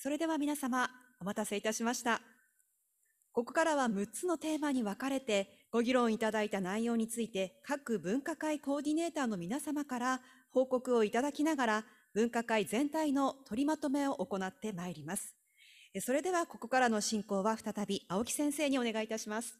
それでは皆様、お待たせいたしました。ここからは6つのテーマに分かれて、ご議論いただいた内容について、各分科会コーディネーターの皆様から報告をいただきながら、分科会全体の取りまとめを行ってまいります。それでは、ここからの進行は再び青木先生にお願いいたします。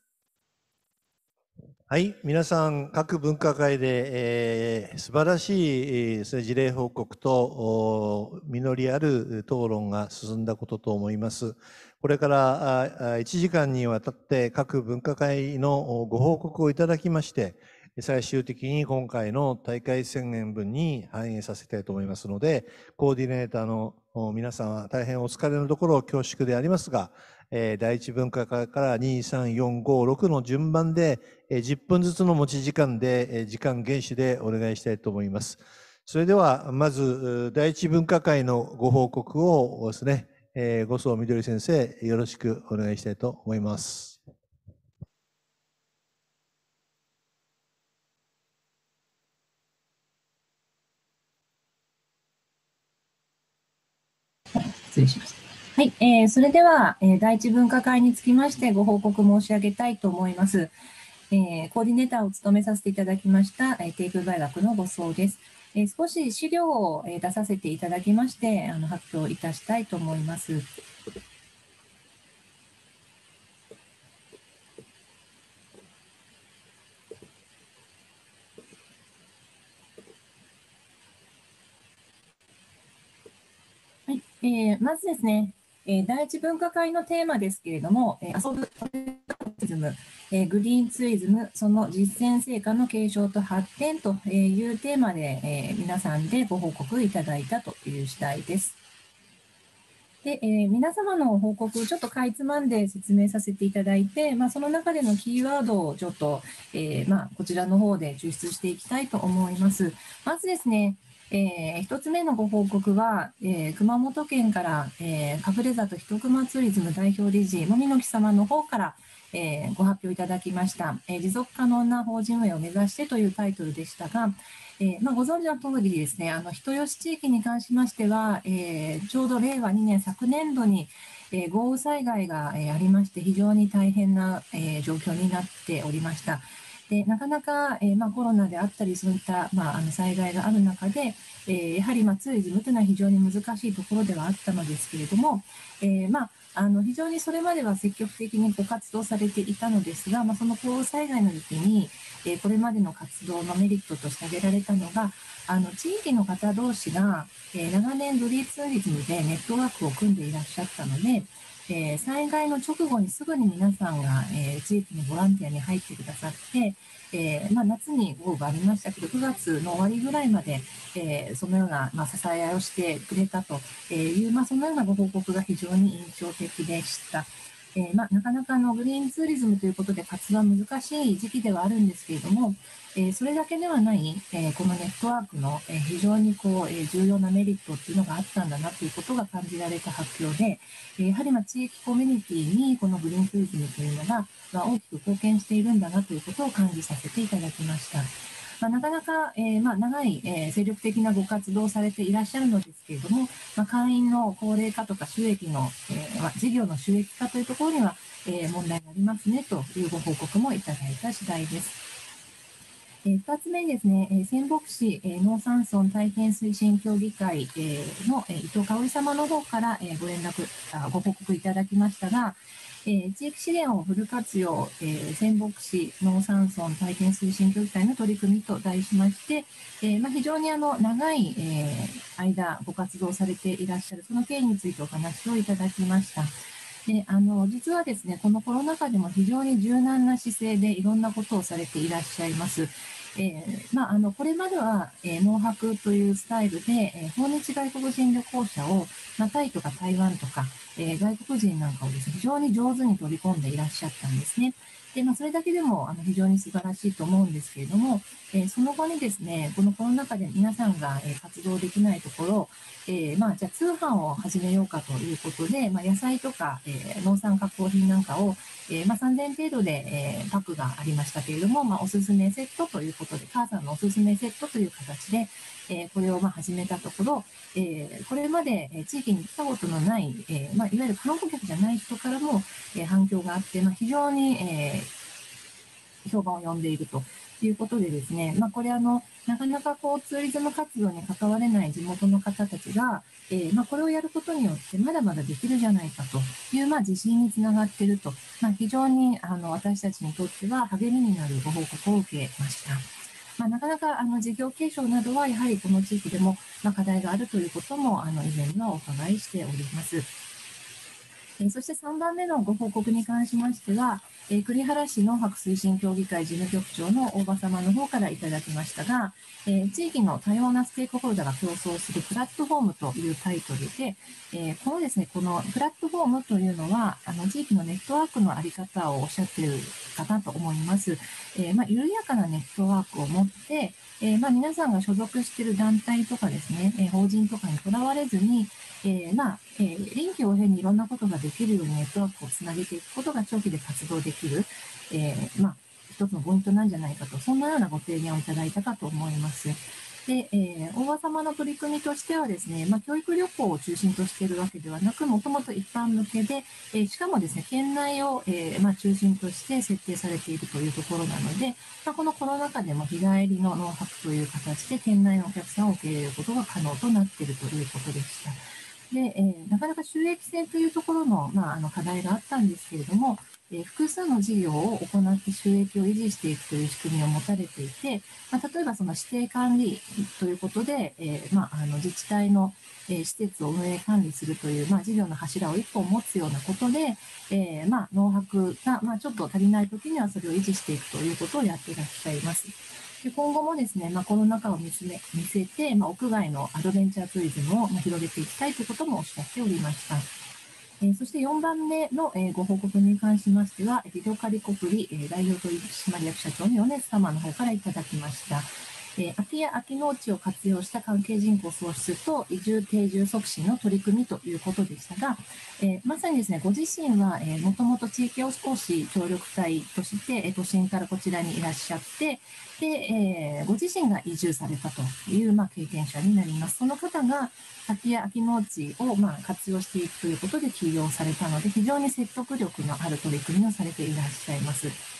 はい、皆さん、各分科会で、えー、素晴らしい、えー、事例報告と実りある討論が進んだことと思います。これから1時間にわたって各分科会のご報告をいただきまして、最終的に今回の大会宣言文に反映させたいと思いますので、コーディネーターの皆さんは大変お疲れのところ恐縮でありますが、第一分科会から2、3、4、5、6の順番で10分ずつの持ち時間で時間厳守でお願いしたいと思います。それでは、まず第一分科会のご報告をですね、五層みどり先生、よろしくお願いしたいと思います。失礼しました。はい、えー、それでは、えー、第一分科会につきましてご報告申し上げたいと思います。えー、コーディネーターを務めさせていただきました、えー、帝京大学のご相です。えー、少し資料を、えー、出させていただきまして、あの発表いたしたいと思います。えー、まずですね、えー、第一分科会のテーマですけれども、えー、遊ぶツーリズム、えー、グリーンツーリズム、その実践成果の継承と発展というテーマで、えー、皆さんでご報告いただいたという次第です。で、えー、皆様の報告を、ちょっとかいつまんで説明させていただいて、まあ、その中でのキーワードをちょっと、えー、まあ、こちらの方で抽出していきたいと思います。まずですね、えー、1つ目のご報告は、えー、熊本県から、えー、カフレザと人熊ツーリズム代表理事、もみのき様の方から、えー、ご発表いただきました、えー、持続可能な法人運営を目指してというタイトルでしたが、えーまあ、ご存知の通りですね、あの人吉地域に関しましては、えー、ちょうど令和2年昨年度に、えー、豪雨災害が、えー、ありまして、非常に大変な、えー、状況になっておりました。でなかなか、えーまあ、コロナであったりそういった、まあ、あの災害がある中で、えー、やはり、まあ、ツーリズムというのは非常に難しいところではあったのですけれども、えーまあ、あの非常にそれまでは積極的にご活動されていたのですが、まあ、その豪雨災害の時に、え、これまでの活動のメリットとして挙げられたのがあの地域の方同士が、え、長年ドリーツーリズムでネットワークを組んでいらっしゃったので、えー、災害の直後にすぐに皆さんが、えー、地域のボランティアに入ってくださって、えーまあ、夏に豪雨がありましたけど、9月の終わりぐらいまで、えー、そのような、まあ、支え合いをしてくれたという、まあ、そのようなご報告が非常に印象的でした。えーまあ、なかなかのグリーンツーリズムということで活動は難しい時期ではあるんですけれども、え、それだけではない、え、このネットワークの、え、非常にこう、え、重要なメリットっていうのがあったんだなということが感じられた発表で、え、やはりま地域コミュニティにこのグリーンツーリズムというのが、ま、大きく貢献しているんだなということを感じさせていただきました。まあ、なかなか、えー、まあ、長い、えー、精力的なご活動をされていらっしゃるのですけれども、まあ、会員の高齢化とか収益の、えーま、事業の収益化というところには、え、問題がありますねというご報告もいただいた次第です。え、2つ目にですね、え、仙北市、え、農山村体験推進協議会、の、え、伊藤香織様の方から、え、ご連絡あ、ご報告いただきましたが、え、地域資源をフル活用、え、仙北市農山村体験推進協議会の取り組みと題しまして、えま、非常にあの長い、え、間ご活動されていらっしゃる、その経緯についてお話をいただきました。であの実はですねこのコロナ禍でも非常に柔軟な姿勢でいろんなことをされていらっしゃいます。えーまあ、あのこれまでは、えー、農泊というスタイルで、えー、訪日外国人旅行者を、まあ、タイとか台湾とか、えー、外国人なんかをですね、非常に上手に取り込んでいらっしゃったんですね。で、まあ、それだけでもあの非常に素晴らしいと思うんですけれども、えー、その後にですね、このコロナ禍で皆さんが、え活動できないところ、えー、まあ、じゃあ通販を始めようかということで、まあ、野菜とか、え農産加工品なんかを、えまあ、3000円程度で、えパックがありましたけれども、まあ、おすすめセットということで、母さんのおすすめセットという形で、えこれをま始めたところ、えこれまで地域に来たことのない、えまあ、いわゆる観光客じゃない人からも、え反響があって、まあ、非常に、え評判を呼んでいるということでですね、まあ、これあの、なかなかこうツーリズム活動に関われない地元の方たちが、えー、まあ、これをやることによってまだまだできるじゃないかという、まあ、自信につながっていると、まあ、非常にあの私たちにとっては励みになるご報告を受けました。まあ、なかなかあの事業継承などはやはりこの地域でも、ま課題があるということもあの以前にはお伺いしております。えそして3番目のご報告に関しましては、え栗原市の白推進協議会事務局長の大場様の方からいただきましたが、え地域の多様なステークホルダーが競争するプラットフォームというタイトルで、えこのですね、このプラットフォームというのは、あの地域のネットワークのあり方をおっしゃっているかなと思います。えまあ、緩やかなネットワークを持って、えまあ、皆さんが所属している団体とかですね、え法人とかにとらわれずに、えまあ、え臨機応変にいろんなことができるようにネットワークをつなげていくことが長期で活動できる、えー、まあ、一つのポイントなんじゃないかと、そんなようなご提言をいただいたかと思います。で、えー、大場様の取り組みとしてはですね、まあ、教育旅行を中心としているわけではなく、もともと一般向けで、えー、しかもですね、県内を、えー、まあ、中心として設定されているというところなので、まあ、このコロナ禍でも日帰りの農泊という形で県内のお客さんを受け入れることが可能となっているということでした。で、えー、なかなか収益性というところの,、まあ、あの課題があったんですけれども、えー、複数の事業を行って収益を維持していくという仕組みを持たれていて、まあ、例えばその指定管理ということで、えー、まあ、あの自治体の、え施設を運営管理するという、まあ、事業の柱を1本持つようなことで、えまあ、農泊が、まあ、ちょっと足りないときにはそれを維持していくということをやっていらっしゃいます。で今後もですね、まあ、コロナ禍を見つめ見据えて、まあ、屋外のアドベンチャーツーリズムを広げていきたいということもおっしゃっておりました。えー、そして4番目の、えー、ご報告に関しましては、ビデオカリコプリ、えー、代表取締役社長の米津様の方からいただきました。えー、空き家空き農地を活用した関係人口創出と移住定住促進の取り組みということでしたが、えー、まさにですね、ご自身は、えー、もともと地域おこし協力隊として、えー、都心からこちらにいらっしゃって、で、えー、ご自身が移住されたという、まあ、経験者になります。その方が空き家空き農地を、まあ、活用していくということで起業されたので、非常に説得力のある取り組みをされていらっしゃいます。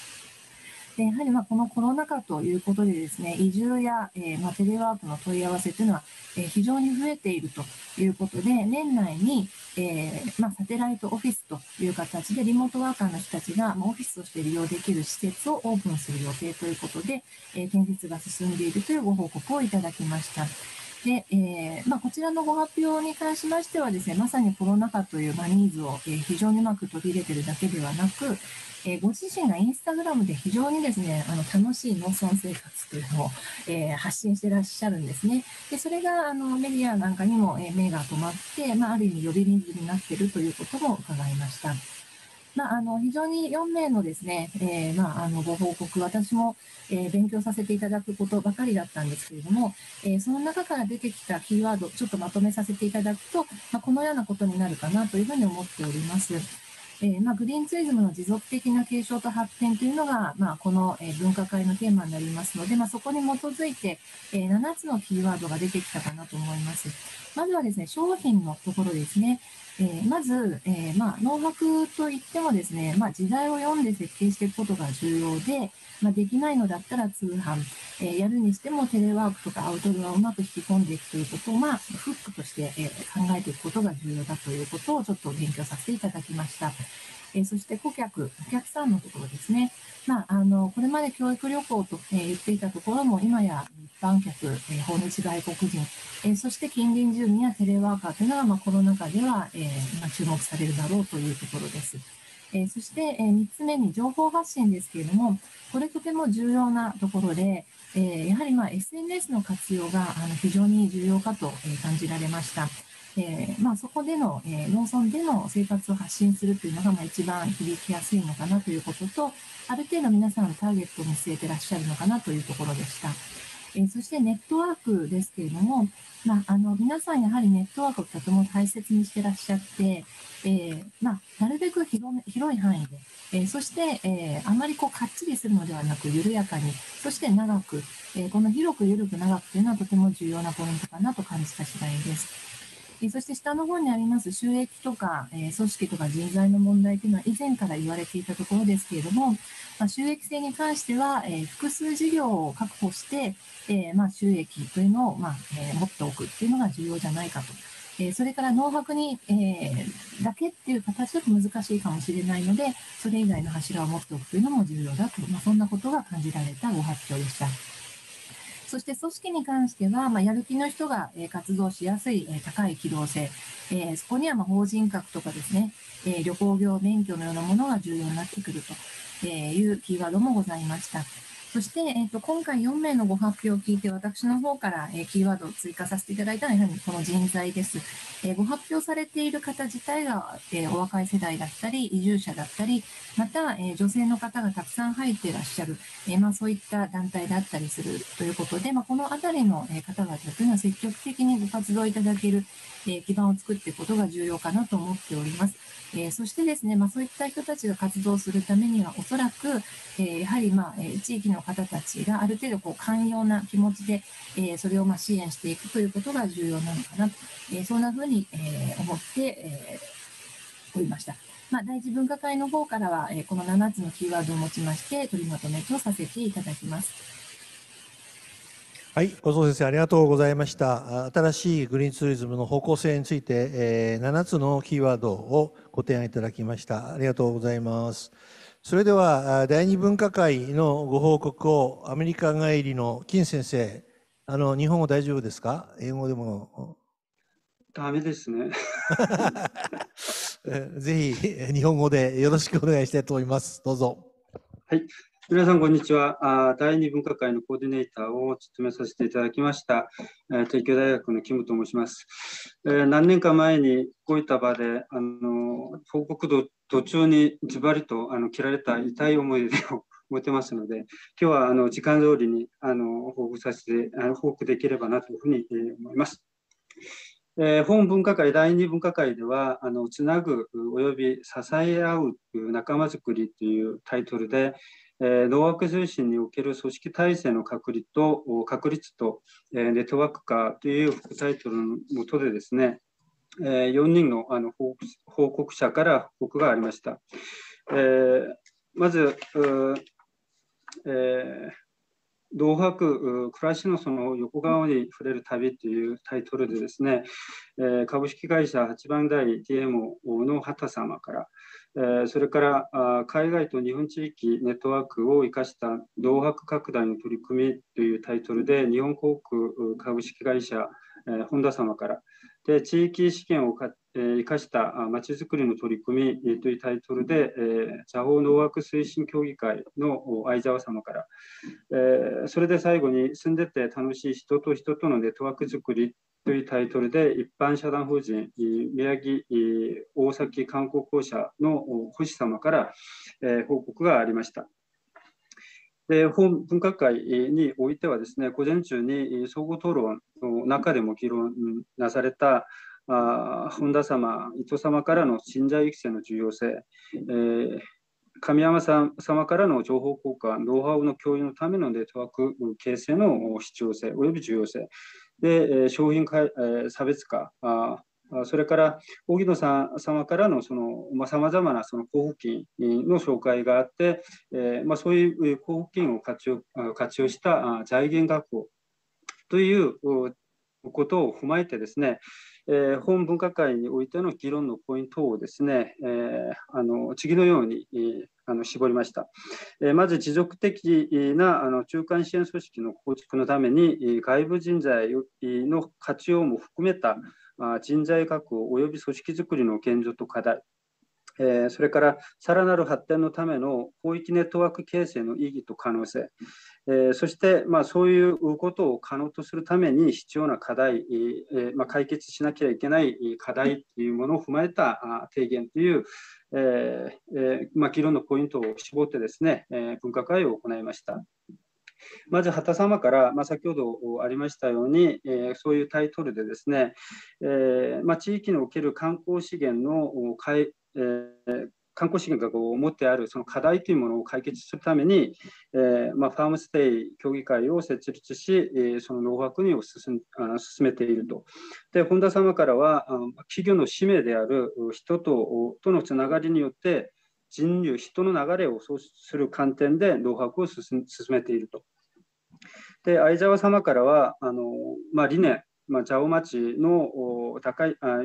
でやはりまあこのコロナ禍ということでですね、移住や、え、まテレワークの問い合わせというのは、え、非常に増えているということで、年内に、え、まサテライトオフィスという形でリモートワーカーの人たちが、ま、オフィスとして利用できる施設をオープンする予定ということで、え、建設が進んでいるというご報告をいただきました。で、えーまあ、こちらのご発表に関しましてはですね、まさにコロナ禍という、ま、ニーズを、えー、非常にうまく取り入れているだけではなく、え、ご自身がインスタグラムで非常にですね、あの楽しい農村生活というのを、えー、発信してらっしゃるんですね。で、それがあのメディアなんかにも、え、目が止まって、まあ、ある意味呼び水になっているということも伺いました。まあ、あの非常に4名のですね、えー、まあ、あのご報告、私も、えー、勉強させていただくことばかりだったんですけれども、えー、その中から出てきたキーワード、ちょっとまとめさせていただくと、まあ、このようなことになるかなというふうに思っております。えー、まあ、グリーンツーリズムの持続的な継承と発展というのが、まあ、この、え、分科会のテーマになりますので、まあ、そこに基づいて、え、7つのキーワードが出てきたかなと思います。まずはですね、商品のところですね。えー、まず、えー、まあ、農学といってもですね、まあ、時代を読んで設計していくことが重要で、まあ、できないのだったら通販、えー、やるにしてもテレワークとかアウトドアをうまく引き込んでいくということを、まあ、フックとして、え考えていくことが重要だということをちょっと勉強させていただきました。えそして顧客、お客さんのところですね。まあ、あの、これまで教育旅行と、え言っていたところも、今や一般客、え訪日外国人、えそして近隣住民やテレワーカーというのが、まあ、コロナ禍では、えま、注目されるだろうというところです。えそして、え3つ目に情報発信ですけれども、これとても重要なところで、えやはりまあ SNS の活用があの非常に重要かと、え感じられました。えーまあ、そこでの、えー農村での生活を発信するというのが、まあ、一番響きやすいのかなということと、ある程度皆さんターゲットを見据えてらっしゃるのかなというところでした。えーそしてネットワークですけれども、まあ、あの皆さんやはりネットワークをとても大切にしてらっしゃって、えまあ、なるべく広め広い範囲で、えそして、えあまりこうかっちりするのではなく緩やかにそして長く、えこの広く緩く長くというのはとても重要なポイントかなと感じた次第です。えそして下の方にあります収益とか、え組織とか人材の問題というのは以前から言われていたところですけれども、まあ、収益性に関しては、え複数事業を確保して、えまあ、収益というのを、まあえ持っておくっていうのが重要じゃないかと。えーそれから農泊に、えーだけっていう形だと難しいかもしれないので、それ以外の柱を持っておくというのも重要だと、まあ、そんなことが感じられたご発表でした。そして組織に関しては、まあ、やる気の人がえ活動しやすいえ高い機動性、えーそこにはま法人格とかですね、え旅行業免許のようなものが重要になってくるというキーワードもございました。そして、えーと今回4名のご発表を聞いて、私の方から、えーキーワードを追加させていただいたのは、やはりこの人材です。えーご発表されている方自体が、えーお若い世代だったり、移住者だったり、また、え女性の方がたくさん入っていらっしゃる、えまあ、そういった団体だったりするということで、まあ、このあたりのえ方々というのは積極的にご活動いただける、え基盤を作っていくことが重要かなと思っております。えーそしてですね、まあ、そういった人たちが活動するためには、おそらく、えーやはり、まあ、え地域の方たちがある程度こう寛容な気持ちで、えーそれをま支援していくということが重要なのかなと、えそんなふうに、え思って、えおりました。まあ、第一分科会の方からは、えこの7つのキーワードを持ちまして、取りまとめとさせていただきます。はい、小僧先生ありがとうございました。あ新しいグリーンツーリズムの方向性について、えー7つのキーワードをご提案いただきました。ありがとうございます。それではあ第二分科会のご報告をアメリカ帰りの金先生、あの日本語大丈夫ですか？英語でもダメですね。えーぜひえー日本語でよろしくお願いしたいと思います。どうぞ。皆さん、こんにちは。第二分科会のコーディネーターを務めさせていただきました、帝京大学のキムと申します。何年か前にこういった場で、あの報告度途中にズバリとあの切られた痛い思い出を 持てますので、今日はあの時間通りにあの報告させてあの報告できればなというふうに、思います。えー本分科会、第二分科会では、あのつなぐおよび支え合う仲間づくりというタイトルで、農学通信における組織体制の確立と確立と、ネットワーク化という副タイトルの下でですね、えー4人の報告者から報告がありました。まず、うーえー同泊う暮らしのその横顔に触れる旅というタイトルでですね、株式会社八番台 DMO の畑様から、えそれから海外と日本地域ネットワークを生かした同泊拡大の取り組みというタイトルで日本航空株式会社、え本田様から。で地域資源をか、え生かしたまちづくりの取り組みというタイトルで、えー、茶法農学推進協議会の相沢様から、えそれで最後に住んでて楽しい人と人とのネットワークづくりというタイトルで一般社団法人宮城大崎観光公社の星様から、報告がありました。で本分科会においてはですね、午前中に総合討論の中でも議論なされたあ本田様、伊藤様からの信者育成の重要性、えー神山さん様からの情報交換、ノウハウの共有のためのネットワーク形成の必要性及び重要性、で商品化、え差別化、あそれから荻野さん様からのそのさまざ、まなその交付金の紹介があって、えーまあ、そういう交付金を活用活用した財源確保ということを踏まえてですね、えー本分科会においての議論のポイントをですね、えーあの次のように、えーあの絞りました。えまず持続的なあの中間支援組織の構築のために、外部人材の活用も含めた人材確保及び組織づくりの現状と課題、えそれからさらなる発展のための広域ネットワーク形成の意義と可能性、えそして、まあ、そういうことを可能とするために必要な課題、えまあ、解決しなきゃいけない課題というものを踏まえた提言という、えーまあ、議論のポイントを絞ってですね、え分科会を行いました。まず、畑様から、まあ、先ほどありましたように、えー、そういうタイトルでですね、えーまあ、地域における観光資源のえー、観光資源がこう持ってあるその課題というものを解決するために、えーまあ、ファームステイ協議会を設立し、えー、その農学を進あ進めていると。で、本田様からは、企業の使命である人ととのつながりによって、人流、人の流れをそうする観点で農学を進めていると。で、相沢様からは、あのまあ、理念、まあ、茶尾町の高いあ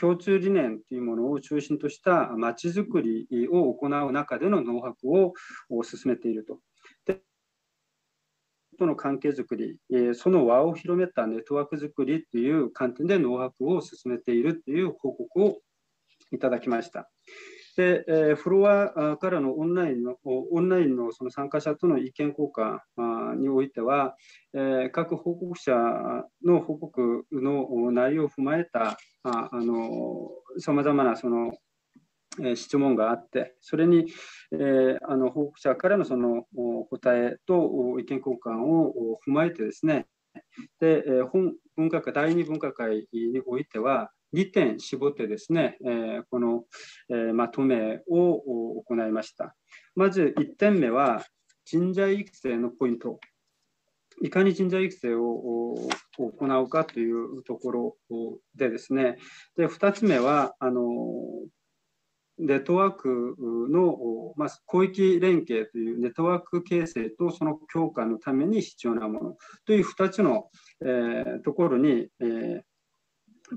共通理念というものを中心としたまちづくりを行う中での農泊を進めていると。との関係づくり、その輪を広めたネットワークづくりという観点で農泊を進めているという報告をいただきました。で、えー、フロアからのオンラインのオンラインのその参加者との意見交換においては、えー、各報告者の報告の内容を踏まえたさまざまなその、質問があって、それに、えー、あの報告者からのその答えと意見交換を踏まえてですね、で、本文化会第2分科会においては、2点絞ってですね、えこの、えまとめを行いました。まず1点目は人材育成のポイント。いかに人材育成を行うかというところでですね、で2つ目はあのネットワークの、まあ、広域連携というネットワーク形成とその強化のために必要なものという2つの、えー、ところに、えー、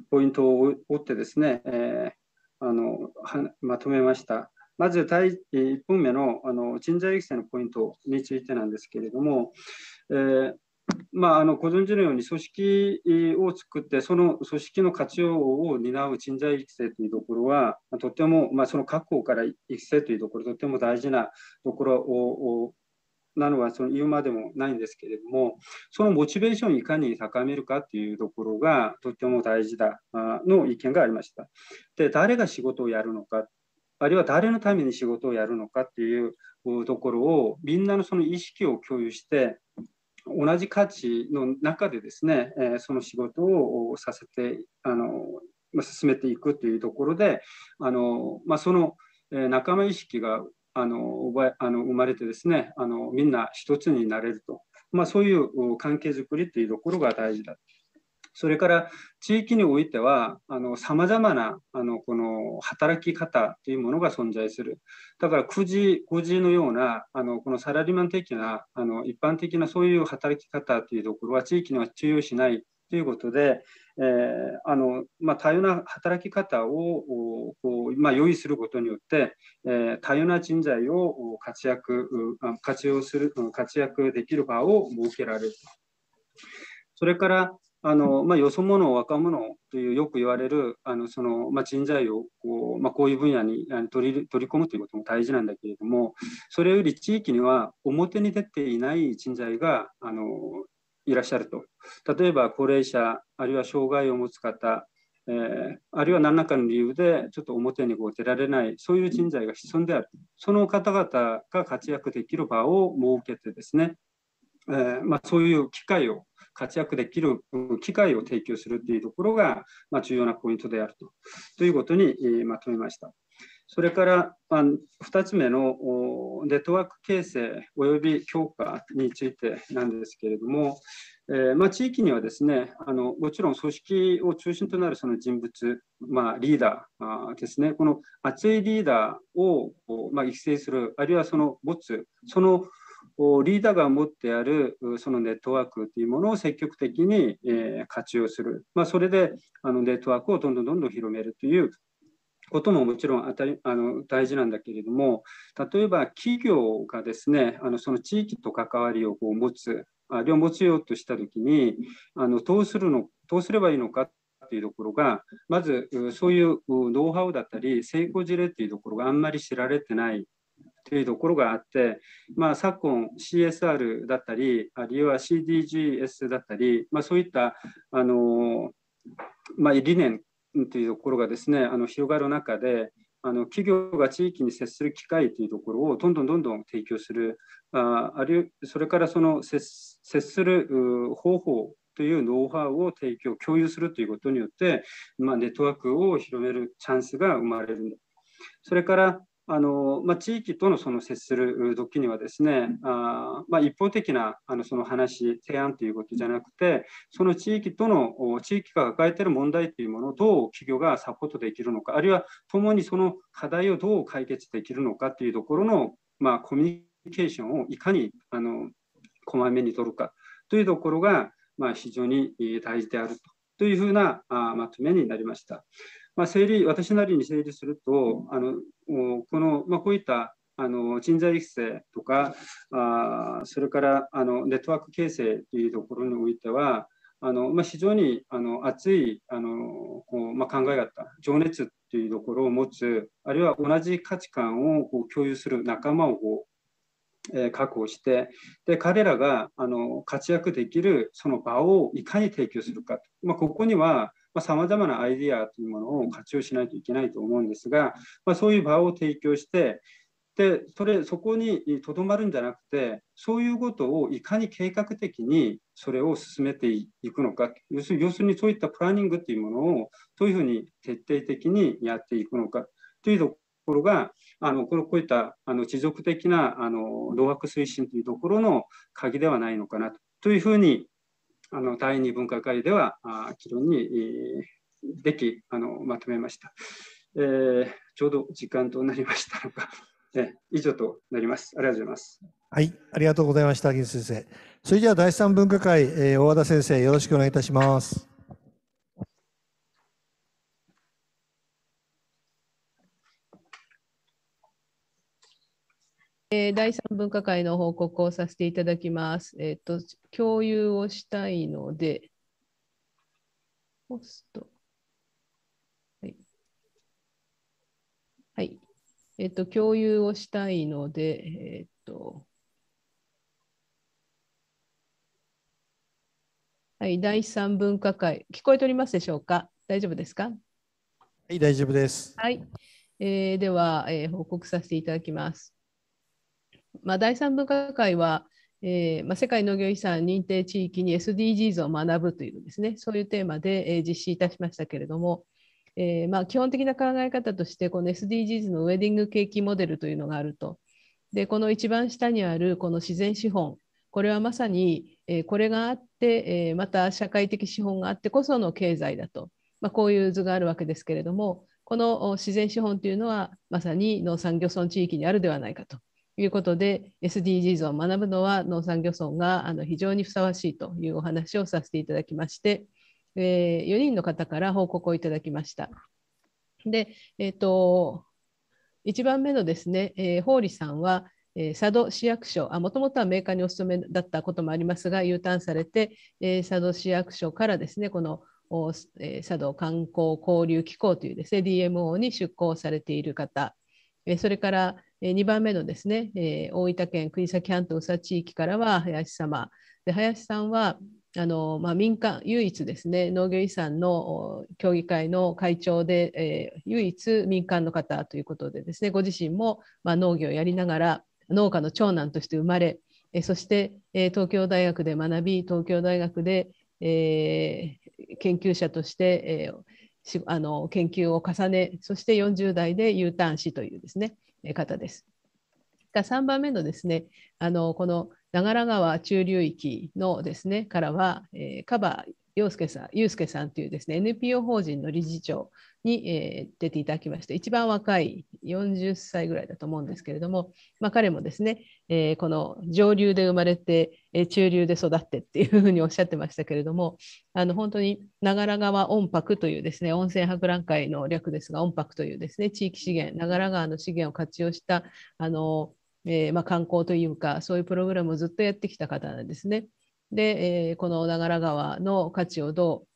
ポイントを追ってですね、えー、あのまとめました。まず第1本目のあの人材育成のポイントについてなんですけれども、えーまあ、あのご存知のように組織を作ってその組織の活用を担う人材育成というところはとても、まあ、その確保から育成というところとても大事なところをなのはその言うまでもないんですけれども、そのモチベーションをいかに高めるかというところがとても大事だの意見がありました。で、誰が仕事をやるのか、あるいは誰のために仕事をやるのかっていうところをみんなのその意識を共有して、同じ価値の中でですね、その仕事をさせて、あの進めていくというところで、あのまあ、その仲間意識があのあの生まれてですねあのみんな一つになれると、まあ、そういう関係づくりというところが大事だ。それから地域においてはさまざまなあのこの働き方というものが存在する。だから9時、5時のようなあのこのサラリーマン的なあの一般的なそういう働き方というところは地域には通用しないということで、えーあのまあ、多様な働き方をこう、まあ、用意することによって、えー、多様な人材を活躍活用する活躍できる場を設けられる。それからあの、まあ、よそ者、若者というよく言われるあのその、まあ、人材をこう,、まあ、こういう分野に取り取り込むということも大事なんだけれども、それより地域には表に出ていない人材があのいらっしゃると。例えば高齢者、あるいは障害を持つ方、えー、あるいは何らかの理由でちょっと表にこう出られない、そういう人材が潜んである。その方々が活躍できる場を設けてですね、えー、まあ、そういう機会を活躍できる機会を提供するというところが、まあ、重要なポイントであるとということに、まとめました。それから、ま、2つ目のネットワーク形成及び強化についてなんですけれども、え、まあ、地域にはですねあのもちろん組織を中心となるその人物、まあ、リーダーですね。この熱いリーダーを、まあ、育成するあるいはその持つそのリーダーが持ってあるそのネットワークというものを積極的に、活用する、まあ、それであのネットワークをどんどんどんどん広めるということももちろん当たりあの大事なんだけれども、例えば企業がですね、あのその地域と関わりをこう持つ、あるいは持ちようとしたときにあのどうするの、どうすればいいのかというところが、まずそういうノウハウだったり、成功事例というところがあんまり知られてないというところがあって、まあ、昨今 CSR だったり、あるいは CDGS だったり、まあ、そういったあの、まあ、理念というところがですね、あの広がる中で、あの企業が地域に接する機会というところをどんどんどんどん提供する、ああるいはそれからその接する方法というノウハウを提供、共有するということによって、まあ、ネットワークを広めるチャンスが生まれる。それからあのまあ、地域とのその接する時にはですね、あまあ、一方的なあのその話、提案ということじゃなくて、その地域との、地域が抱えている問題というものをどう企業がサポートできるのか、あるいは共にその課題をどう解決できるのかというところの、まあ、コミュニケーションをいかにあのこまめに取るかというところが、まあ、非常に大事であるというふうなあまとめになりました。まあ、整理私なりに整理するとあのこの、まあ、こういったあの人材育成とかあそれからあのネットワーク形成というところにおいてはあの、まあ、非常にあの熱いあのこう、まあ、考え方情熱というところを持つあるいは同じ価値観をこう共有する仲間をこう、えー、確保してで彼らがあの活躍できるその場をいかに提供するか、まあ、ここにはさまざ、まなアイディアというものを活用しないといけないと思うんですが、まあ、そういう場を提供して、でそれそこにとどまるんじゃなくて、そういうことをいかに計画的にそれを進めていくのか、要するにそういったプランニングというものをどういうふうに徹底的にやっていくのかというところが、あのこのこういったあの持続的なあの同学推進というところの鍵ではないのかなというふうにあの第二分科会では議論にできあのまとめました、えー。ちょうど時間となりましたのか、え以上となります。ありがとうございます。はい、ありがとうございました、木先生。それでは第三分科会、えー、大和田先生、よろしくお願いいたします。えー、第三分科会の報告をさせていただきます。えっ、ー、と、共有をしたいので、ポスト。はい。はい。えっ、ー、と、共有をしたいので、えっ、と、はい、第三分科会、聞こえておりますでしょうか？大丈夫ですか？はい、大丈夫です。はい。えー、では、えー、報告させていただきます。まあ、第三分科会は、えーまあ、世界農業遺産認定地域に SDGs を学ぶというですね、そういうテーマで、えー、実施いたしましたけれども、えーまあ、基本的な考え方として、この SDGs のウェディングケーキモデルというのがあると。で、この一番下にあるこの自然資本、これはまさに、えー、これがあって、えー、また社会的資本があってこその経済だと、まあ、こういう図があるわけですけれども、この自然資本というのはまさに農産漁村地域にあるではないかと。いうことで SDGs を学ぶのは農産漁村があの非常にふさわしいというお話をさせていただきまして、えー、4人の方から報告をいただきました。で、えーと、1番目のですね、えー、法理さんは、えー、佐渡市役所、もともとはメーカーにお勤めだったこともありますが、U ターンされて、えー、佐渡市役所からですね、このえー、佐渡観光交流機構というですね、DMO に出向されている方、えー、それから、2番目のですね、えー、大分県国東半島宇佐地域からは林様。で林さんはあの、まあ、民間、唯一ですね、農業遺産の協議会の会長で、えー、唯一民間の方ということでですね、ご自身も、まあ、農業をやりながら農家の長男として生まれ、えー、そして、えー、東京大学で学び、東京大学で、えー、研究者として、えー、あの研究を重ね、そして40代で U ターンしというですね、方です。3番目のですね、あのこの長良川中流域のですねからは、えー、カバ洋介さん、祐介さんというですね、NPO 法人の理事長に、えー、出ていただきまして、一番若い40歳ぐらいだと思うんですけれども、まあ、彼もですね、えー、この上流で生まれて、えー、中流で育ってっていうふうにおっしゃってましたけれども、あの本当に長良川音泊というですね、温泉博覧会の略ですが、音泊というですね、地域資源、長良川の資源を活用した、あのえーまあ、観光というか、そういうプログラムをずっとやってきた方なんですね。で、えー、この長良川の価値をどう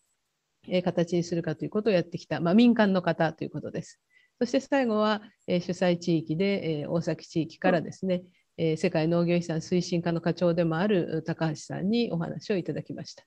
え形にするかということをやってきた、まあ、民間の方ということです。そして最後は、え主催地域で、え大崎地域からですね、え世界農業遺産推進課の課長でもある高橋さんにお話をいただきました。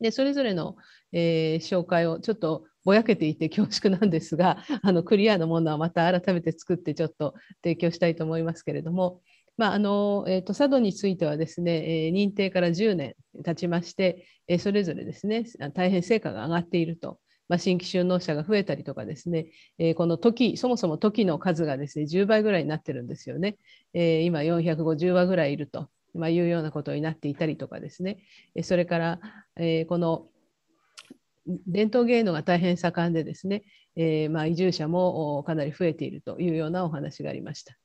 でそれぞれの、えー、紹介をちょっとぼやけていて恐縮なんですがあのクリアなものはまた改めて作ってちょっと提供したいと思いますけれども、まああのえーと、佐渡についてはですね、えー、認定から10年経ちまして、えー、それぞれですね大変成果が上がっていると。まあ、新規就農者が増えたりとかですね、えー、この時、そもそも時の数がですね、10倍ぐらいになってるんですよね。えー、今450羽ぐらいいると、まあ、いうようなことになっていたりとかですね、えそれから、えー、この伝統芸能が大変盛んでですね、えー、まあ移住者もかなり増えているというようなお話がありました。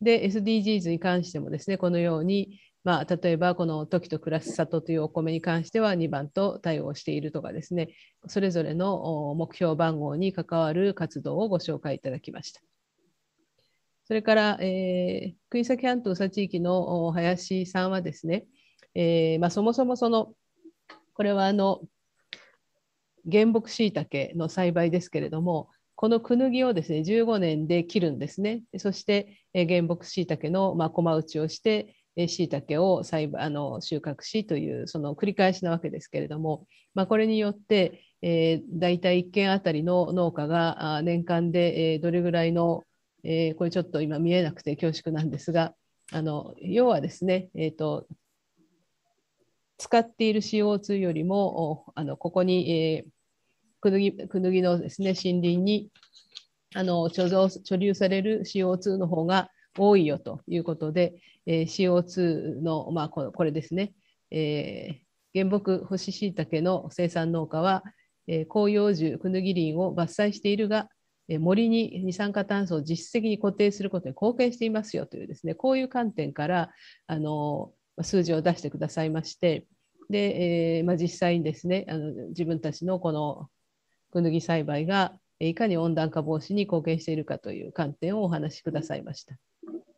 で、SDGs に関してもですね、このように、まあ、例えばこの時と暮らす里というお米に関しては2番と対応しているとかですね、それぞれの目標番号に関わる活動をご紹介いただきました。それから、えー、国東半島宇佐地域の林さんはですね、えーまあ、そもそもその、これはあの原木しいたけの栽培ですけれども、このクヌギをですね15年で切るんですね。そして、原木しいたけの、まあ、駒打ちをして、しいたけを栽培あの収穫しというその繰り返しなわけですけれども、まあ、これによって、えー、大体1軒あたりの農家が年間で、えー、どれぐらいの、えー、これちょっと今見えなくて恐縮なんですがあの要はですね、えーと、使っている CO2 よりもあのここに、えー、クヌギクヌギのです、ね、森林にあの貯蔵貯留される CO2 の方が多いよということで、えー、CO2 の、まあ、ここれですね、えー、原木干し椎茸の生産農家は、えー、広葉樹クヌギ林を伐採しているが、えー、森に二酸化炭素を実質的に固定することに貢献していますよというですねこういう観点からあの数字を出してくださいましてで、えーまあ、実際にですねあの自分たちのこのクヌギ栽培がいかに温暖化防止に貢献しているかという観点をお話しくださいました。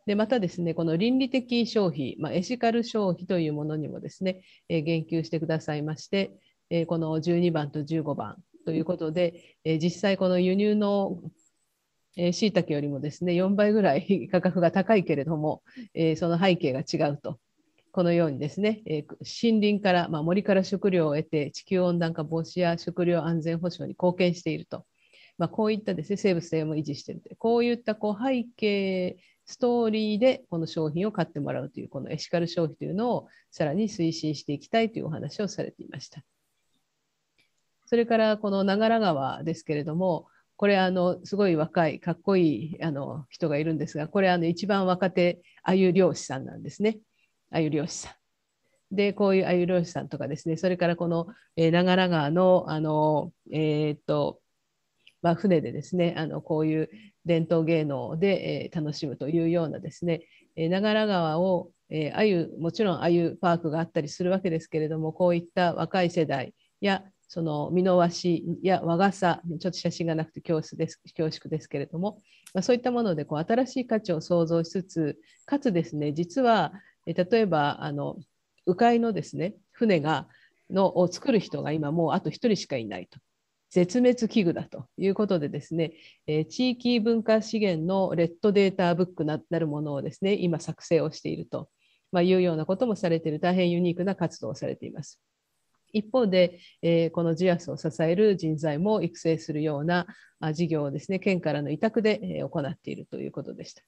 でまたですね、この倫理的消費、まあ、エシカル消費というものにもですね、え、言及してくださいまして、え、この12番と15番ということで、え、実際この輸入のしいたけよりもですね、4倍ぐらい 価格が高いけれども、え、その背景が違うと。このようにですね、え、森林から、まあ、森から食料を得て地球温暖化防止や食料安全保障に貢献していると。まあ、こういったですね、生物性も維持していると。こういったこう背景ストーリーでこの商品を買ってもらうというこのエシカル消費というのをさらに推進していきたいというお話をされていました。それからこの長良川ですけれども、これあのすごい若いかっこいいあの人がいるんですが、これあの一番若手鮎漁師さんなんですね。鮎漁師さん。で、こういう鮎漁師さんとかですね、それからこの、えー、長良川のあの、えー、っとまあ、船でですねあのこういう伝統芸能で、えー、楽しむというようなですね、えー、長良川を、えー、あゆもちろんあゆパークがあったりするわけですけれどもこういった若い世代やその美濃和紙や和傘ちょっと写真がなくて恐縮です恐縮ですけれども、まあ、そういったものでこう新しい価値を創造しつつかつですね実は、え、例えばあの鵜飼のですね船がのを作る人が今もうあと1人しかいないと。絶滅危惧だということでですね、え、地域文化資源のレッドデータブックなるものをですね、今作成をしていると、まあ、いうようなこともされている大変ユニークな活動をされています。一方で、え、このジアスを支える人材も育成するような事業をですね、県からの委託で、行っているということでした。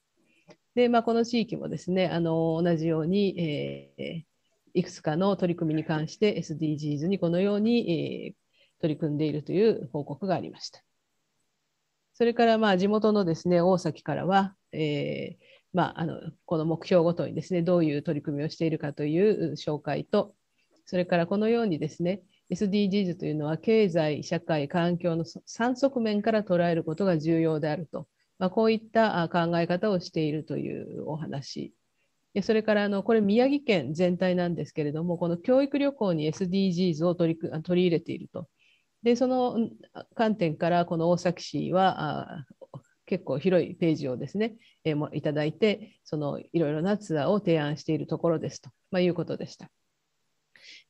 で、まあ、この地域もですね、あの同じように、えー、いくつかの取り組みに関して SDGs にこのように、えー、取り組んでいるという報告がありました。それからまあ地元のですね大崎からは、えーまあ、あのこの目標ごとにですねどういう取り組みをしているかという紹介とそれからこのようにですね SDGs というのは経済、社会、環境の3側面から捉えることが重要であると、まあ、こういった考え方をしているというお話。それからあのこれ宮城県全体なんですけれども、この教育旅行に SDGs を取り取り入れていると。で、その観点から、この大崎市は、結構広いページをですね、えー、もいただいて、そのいろいろなツアーを提案しているところですと、まあ、いうことでした。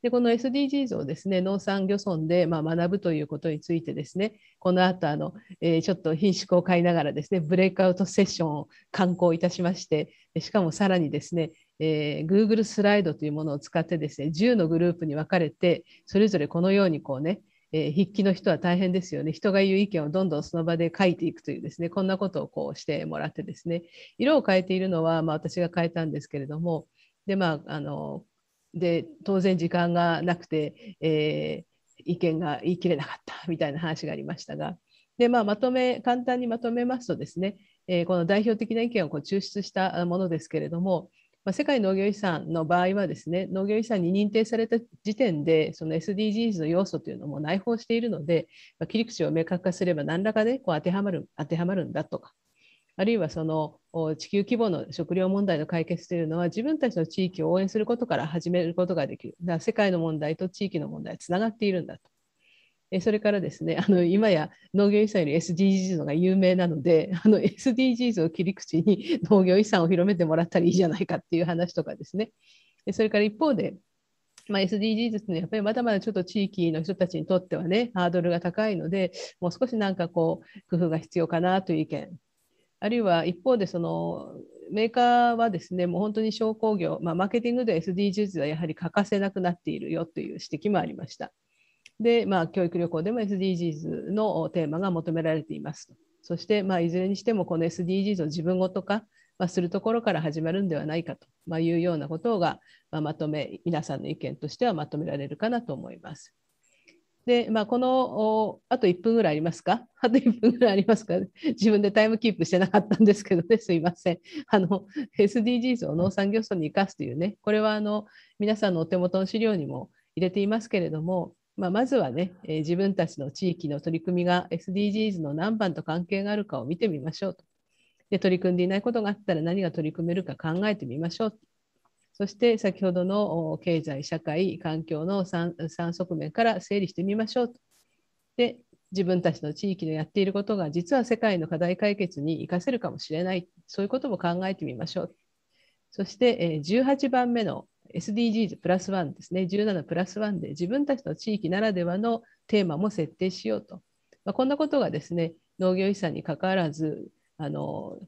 で、この SDGs をですね、農産漁村でま学ぶということについてですね、この後あの、えー、ちょっと品種を買いながらですね、ブレイクアウトセッションを刊行いたしまして、しかもさらにですね、えー、Google スライドというものを使ってですね、10のグループに分かれて、それぞれこのようにこうね、えー、筆記の人は大変ですよね。人が言う意見をどんどんその場で書いていくというですね、こんなことをこうしてもらってですね、色を変えているのは、まあ、私が変えたんですけれども、で、まあ、あの、で、当然時間がなくて、えー、意見が言い切れなかったみたいな話がありましたが、で、まあ、まとめ、簡単にまとめますとですね、えー、この代表的な意見をこう抽出したものですけれども、まあ、世界農業遺産の場合はですね、農業遺産に認定された時点で、その SDGs の要素というのも内包しているので、まあ、切り口を明確化すれば何らかでこう当てはまる当てはまるんだとか、あるいはその地球規模の食料問題の解決というのは自分たちの地域を応援することから始めることができる。だから世界の問題と地域の問題はつながっているんだと。それからですね、あの今や農業遺産より SDGs のが有名なので、あの SDGs を切り口に農業遺産を広めてもらったらいいじゃないかっていう話とかですね。それから一方で、まあ、SDGs ってやっぱりまだまだちょっと地域の人たちにとってはね、ハードルが高いので、もう少しなんかこう、工夫が必要かなという意見。あるいは一方で、そのメーカーはですね、もう本当に商工業、まあ、マーケティングで SDGs はやはり欠かせなくなっているよという指摘もありました。で、まあ、教育旅行でも SDGs のテーマが求められています。そして、まあ、いずれにしてもこの SDGs を自分ごと化、まあ、するところから始まるんではないかと、まあ、いうようなことが、まあ、まとめ、皆さんの意見としてはまとめられるかなと思います。で、まあ、このあと1分ぐらいありますか？あと1分ぐらいありますか？自分でタイムキープしてなかったんですけどね、すいません。あの、SDGs を農産業村に生かすというね、これはあの皆さんのお手元の資料にも入れていますけれども、まあ、まずはね、え、自分たちの地域の取り組みが SDGs の何番と関係があるかを見てみましょうと。で取り組んでいないことがあったら何が取り組めるか考えてみましょう。そして先ほどの経済、社会、環境の 3, 3側面から整理してみましょうと。で、自分たちの地域のやっていることが実は世界の課題解決に生かせるかもしれない。そういうことも考えてみましょう。そして18番目の SDGs プラス1ですね、17プラス1で自分たちの地域ならではのテーマも設定しようと。まあ、こんなことがですね、農業遺産にかかわらず、あの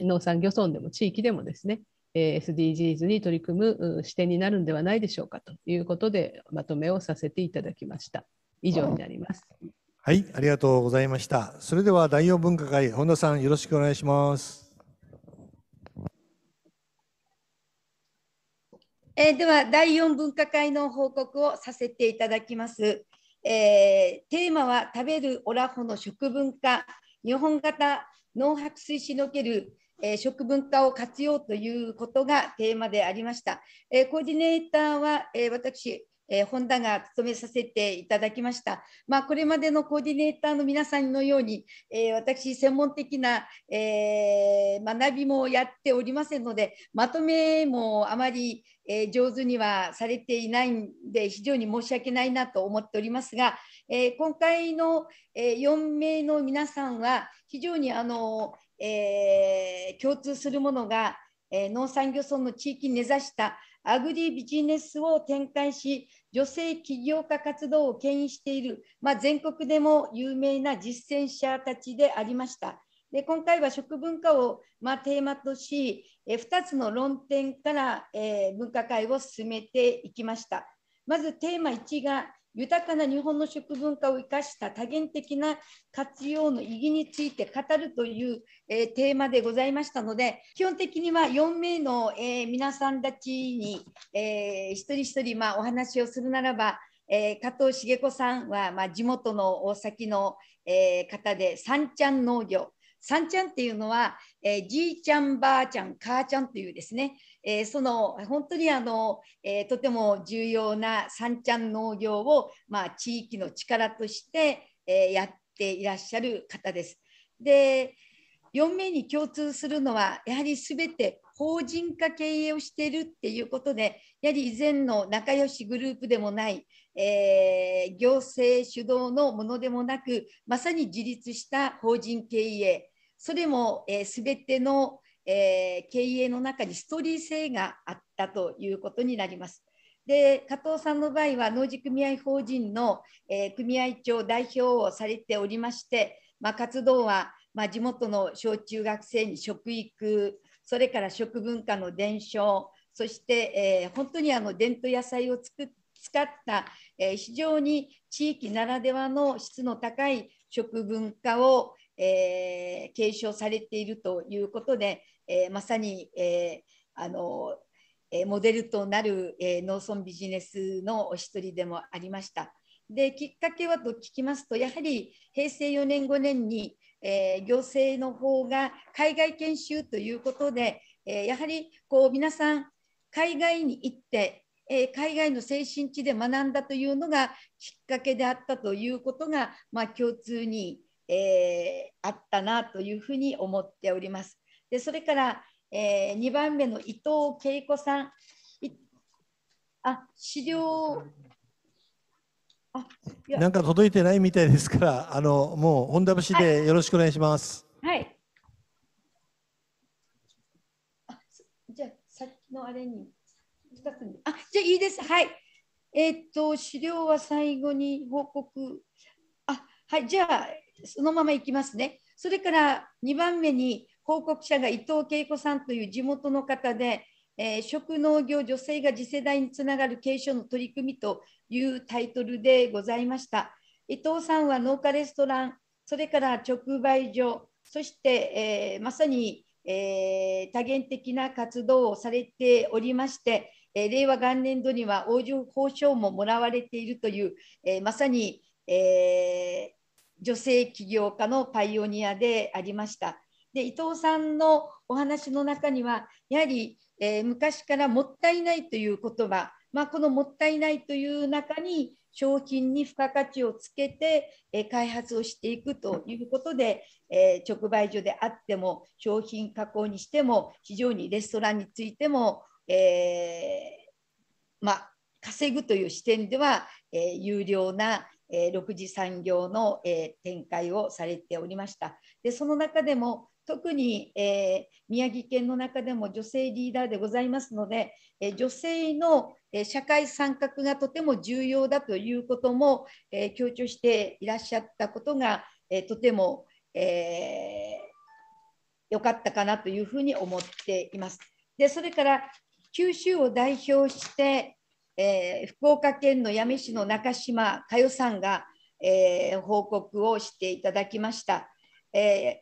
農産漁村でも地域でもですね、SDGs に取り組む視点になるんではないでしょうかということでまとめをさせていただきました。以上になります。はい、ありがとうございました。それでは第4分科会、本田さんよろしくお願いします。えー、では第4分科会の報告をさせていただきます。えー、テーマは食べるオラホの食文化日本型農白水市における、え、食文化を活用ということがテーマでありました。え、コーディネーターは、え、私、えー、本田が務めさせていただきました。まあ、これまでのコーディネーターの皆さんのように、え、私、専門的な、え、学びもやっておりませんので、まとめもあまり、え上手にはされていないんで、非常に申し訳ないなと思っておりますが、え今回の、え4名の皆さんは、非常にあの、え共通するものが、え農産業村の地域に根ざしたアグリビジネスを展開し、女性起業家活動を牽引している、まあ、全国でも有名な実践者たちでありました。で今回は食文化を、まあ、テーマとし、え2つの論点から、えー、分科会を進めていきました。まずテーマ1が豊かな日本の食文化を生かした多元的な活用の意義について語るという、えー、テーマでございましたので、基本的には4名の、えー、皆さんたちに、えー、一人一人、まあ、お話をするならば、え加藤茂子さんは、まあ、地元の大崎の、え方で、三ちゃん農業。三ちゃんっていうのは、えじいちゃん、ばあちゃん、母ちゃんというですね、えー、その本当にあの、えー、とても重要な三ちゃん農業を、まあ、地域の力として、えー、やっていらっしゃる方です。で4名に共通するのはやはり全て法人化経営をしているっていうことでやはり以前の仲良しグループでもない、えー、行政主導のものでもなくまさに自立した法人経営それも、えー、全てのえー、経営の中にストーリー性があったということになります。で加藤さんの場合は農事組合法人の、えー、組合長代表をされておりまして、まあ、活動は、まあ、地元の小中学生に食育それから食文化の伝承そして、えー、本当にあの伝統野菜をつく使った、えー、非常に地域ならではの質の高い食文化を、えー、継承されているということで、えー、まさに、えあのモデルとなる、え農村ビジネスのお一人でもありました。できっかけはと聞きますとやはり平成4年5年に、え行政の方が海外研修ということで、えやはりこう皆さん海外に行ってえ海外の精神地で学んだというのがきっかけであったということが、まあ、共通に、えー、あったなというふうに思っております。でそれから、えー、2番目の伊藤恵子さん。あ資料あなんか届いてないみたいですから、あのもう本田節でよろしくお願いします。はい。あじゃあ、さっきのあれに。2つあじゃあいいです。はい。えー、っと、資料は最後に報告。あはい、じゃあ、そのままいきますね。それから2番目に報告者が伊藤恵子さんという地元の方で、えー、食農業女性が次世代につながる継承の取り組みというタイトルでございました。伊藤さんは農家レストラン、それから直売所、そして、えー、まさに、えー、多元的な活動をされておりまして、え、令和元年度には王女褒章ももらわれているという、え、まさに、え、女性起業家のパイオニアでありました。で伊藤さんのお話の中にはやはり、えー、昔からもったいないという言葉、まあ、このもったいないという中に商品に付加価値をつけて、えー、開発をしていくということで、えー、直売所であっても商品加工にしても非常にレストランについてもえ、まあ、稼ぐという視点では、えー、有料な、えー、6次産業の、えー、展開をされておりました。でその中でも特に、えー、宮城県の中でも女性リーダーでございますので、え、女性の、え、社会参画がとても重要だということも、え強調していらっしゃったことが、えとても、え良かったかなというふうに思っています。でそれから九州を代表して、えー、福岡県の八女市の中島佳代さんが、えー、報告をしていただきました。え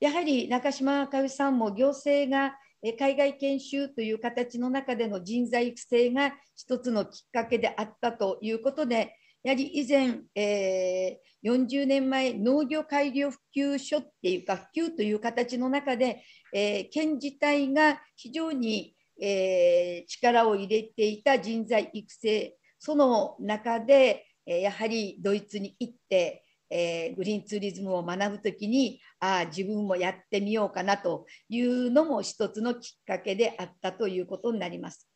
ー、やはり中島佳代さんも行政が海外研修という形の中での人材育成が一つのきっかけであったということで、やはり以前、えー、40年前、農業改良普及書っていうか、普及という形の中で、えー、県自体が非常にえー、力を入れていた人材育成その中で、えー、やはりドイツに行って、えー、グリーンツーリズムを学ぶときにあ自分もやってみようかなというのも一つのきっかけであったということになります。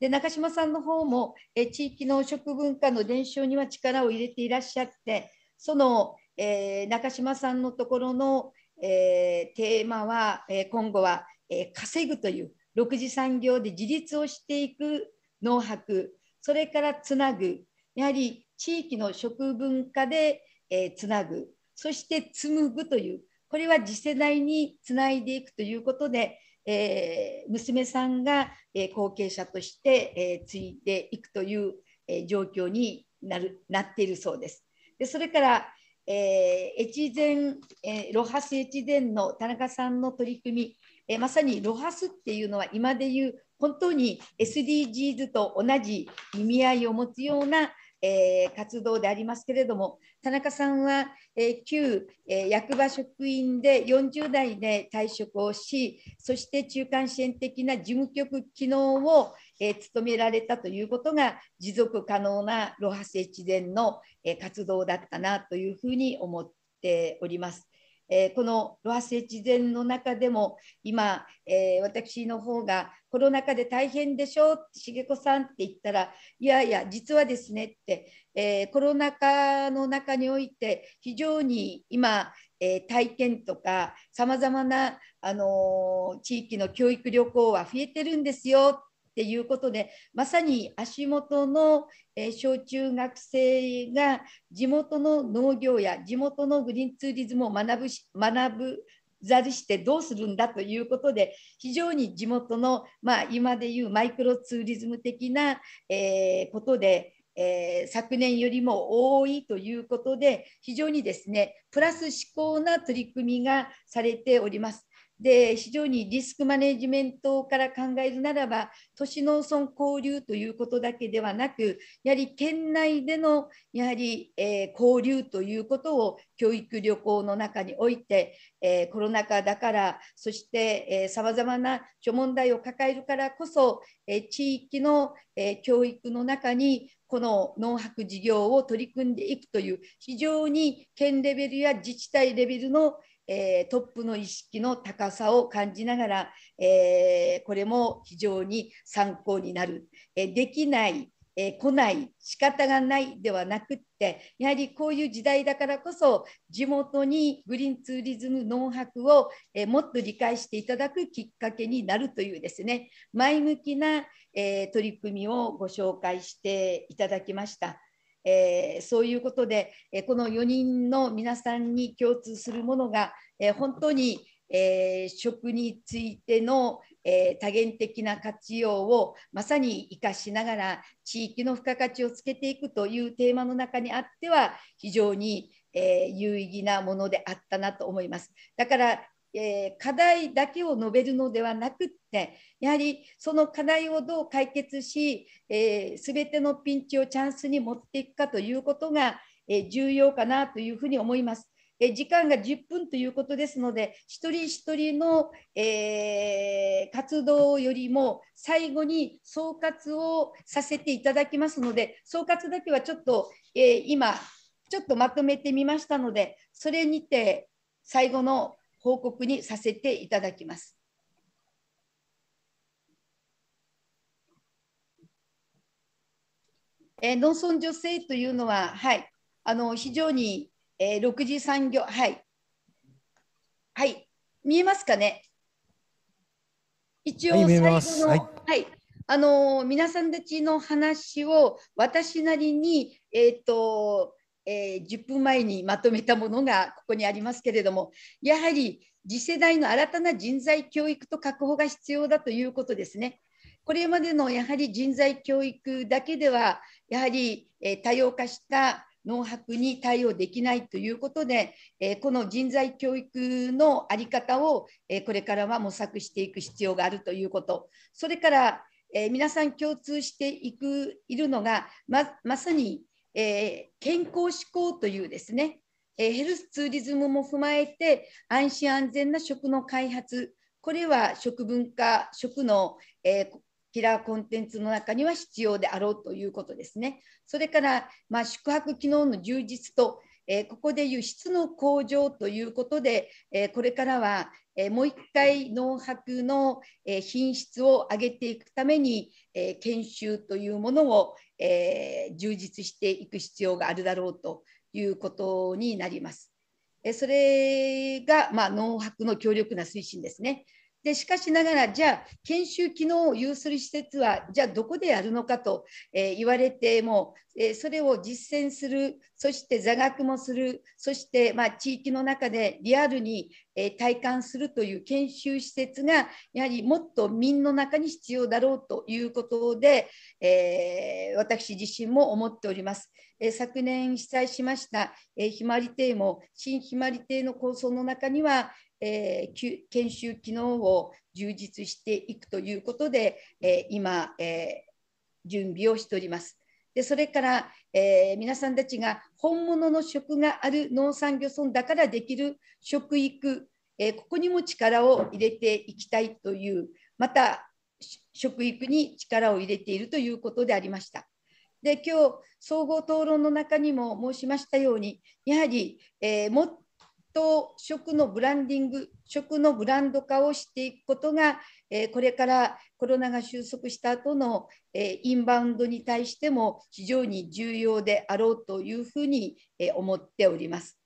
で中島さんの方も、え地域の食文化の伝承には力を入れていらっしゃってその、えー、中島さんのところの、えー、テーマは、えー、今後は、え稼ぐという6次産業で自立をしていく農泊、それからつなぐ、やはり地域の食文化で、え、つなぐ、そして紡ぐという、これは次世代につないでいくということで、えー、娘さんが、え、後継者として、えー、継いでいくという、え、状況になるなっているそうです。でそれから、えー、越前、えー、ロハス越前の田中さんの取り組み、えまさにロハスっていうのは今で言う本当に SDGs と同じ意味合いを持つような、えー、活動でありますけれども田中さんは、えー、旧、えー、役場職員で40代で退職をしそして中間支援的な事務局機能を、え務められたということが持続可能なロハス越前の、え活動だったなというふうに思っております。えー、このロハス越前の中でも今、えー、私の方がコロナ禍で大変でしょう茂子さんって言ったらいやいや実はですねって、えー、コロナ禍の中において非常に今、え体験とかさまざまな、あの地域の教育旅行は増えてるんですよっていうことでまさに足元の、え小中学生が地元の農業や地元のグリーンツーリズムを学ぶ学ぶざるしてどうするんだということで非常に地元の、まあ、今でいうマイクロツーリズム的な、えー、ことでえー、昨年よりも多いということで非常にですねプラス思考な取り組みがされております。で非常にリスクマネジメントから考えるならば都市農村交流ということだけではなくやはり県内でのやはり、えー、交流ということを教育旅行の中において、えー、コロナ禍だからそしてさまざまな諸問題を抱えるからこそ、えー、地域の、え教育の中にこの農泊事業を取り組んでいくという非常に県レベルや自治体レベルのえー、トップの意識の高さを感じながら、えー、これも非常に参考になる、えー、できない、え来ない仕方がないではなくってやはりこういう時代だからこそ地元にグリーンツーリズム農泊を、えもっと理解していただくきっかけになるというですね前向きな、え取り組みをご紹介していただきました。えー、そういうことで、えこの4人の皆さんに共通するものが、え本当に、え食についての、え多元的な活用をまさに生かしながら地域の付加価値をつけていくというテーマの中にあっては非常に、え有意義なものであったなと思います。だからえー、課題だけを述べるのではなくってやはりその課題をどう解決し、えー、全てのピンチをチャンスに持っていくかということが、えー、重要かなというふうに思います。え時間が10分ということですので一人一人の、え活動よりも最後に総括をさせていただきますので総括だけはちょっと、え今ちょっとまとめてみましたのでそれにて最後の報告にさせていただきます。えー、農村女性というのは、はい、あの非常に、えー、6次産業、はい、はい、見えますかね？一応、最後の、はい、はい、あの皆さんたちの話を私なりに、えっ、ー、とえー、10分前にまとめたものがここにありますけれどもやはり次世代の新たな人材教育と確保が必要だということですね。これまでのやはり人材教育だけではやはり、え、多様化した農泊に対応できないということで、え、この人材教育の在り方を、え、これからは模索していく必要があるということ、それから、え、皆さん共通していくいるのがままさにえー、健康志向というですね、えー、ヘルスツーリズムも踏まえて安心安全な食の開発これは食文化食の、えー、キラーコンテンツの中には必要であろうということですね。それから、まあ、宿泊機能の充実と、えー、ここでいう質の向上ということで、えー、これからは、え、もう一回農泊の、え品質を上げていくために、え研修というものを、え充実していく必要があるだろうということになります。えそれが、まあ、農泊の強力な推進ですね。でしかしながら、じゃあ、研修機能を有する施設は、じゃあどこでやるのかと、えー、言われても、えー、それを実践する、そして座学もする、そして、まあ、地域の中でリアルに、えー、体感するという研修施設が、やはりもっと民の中に必要だろうということで、え私自身も思っております。え昨年被災しました、えひまり亭も新ひまり亭の構想の中には、えー、研修機能を充実していくということで、えー、今、えー、準備をしております。でそれから、えー、皆さんたちが本物の食がある農産漁村だからできる食育、えここにも力を入れていきたいというまた食育に力を入れているということでありました。で今日総合討論の中にも申しましたようにやはり、えー、もっと食のブランディング、食のブランド化をしていくことが、えこれからコロナが収束した後の、えインバウンドに対しても非常に重要であろうというふうに、え思っております。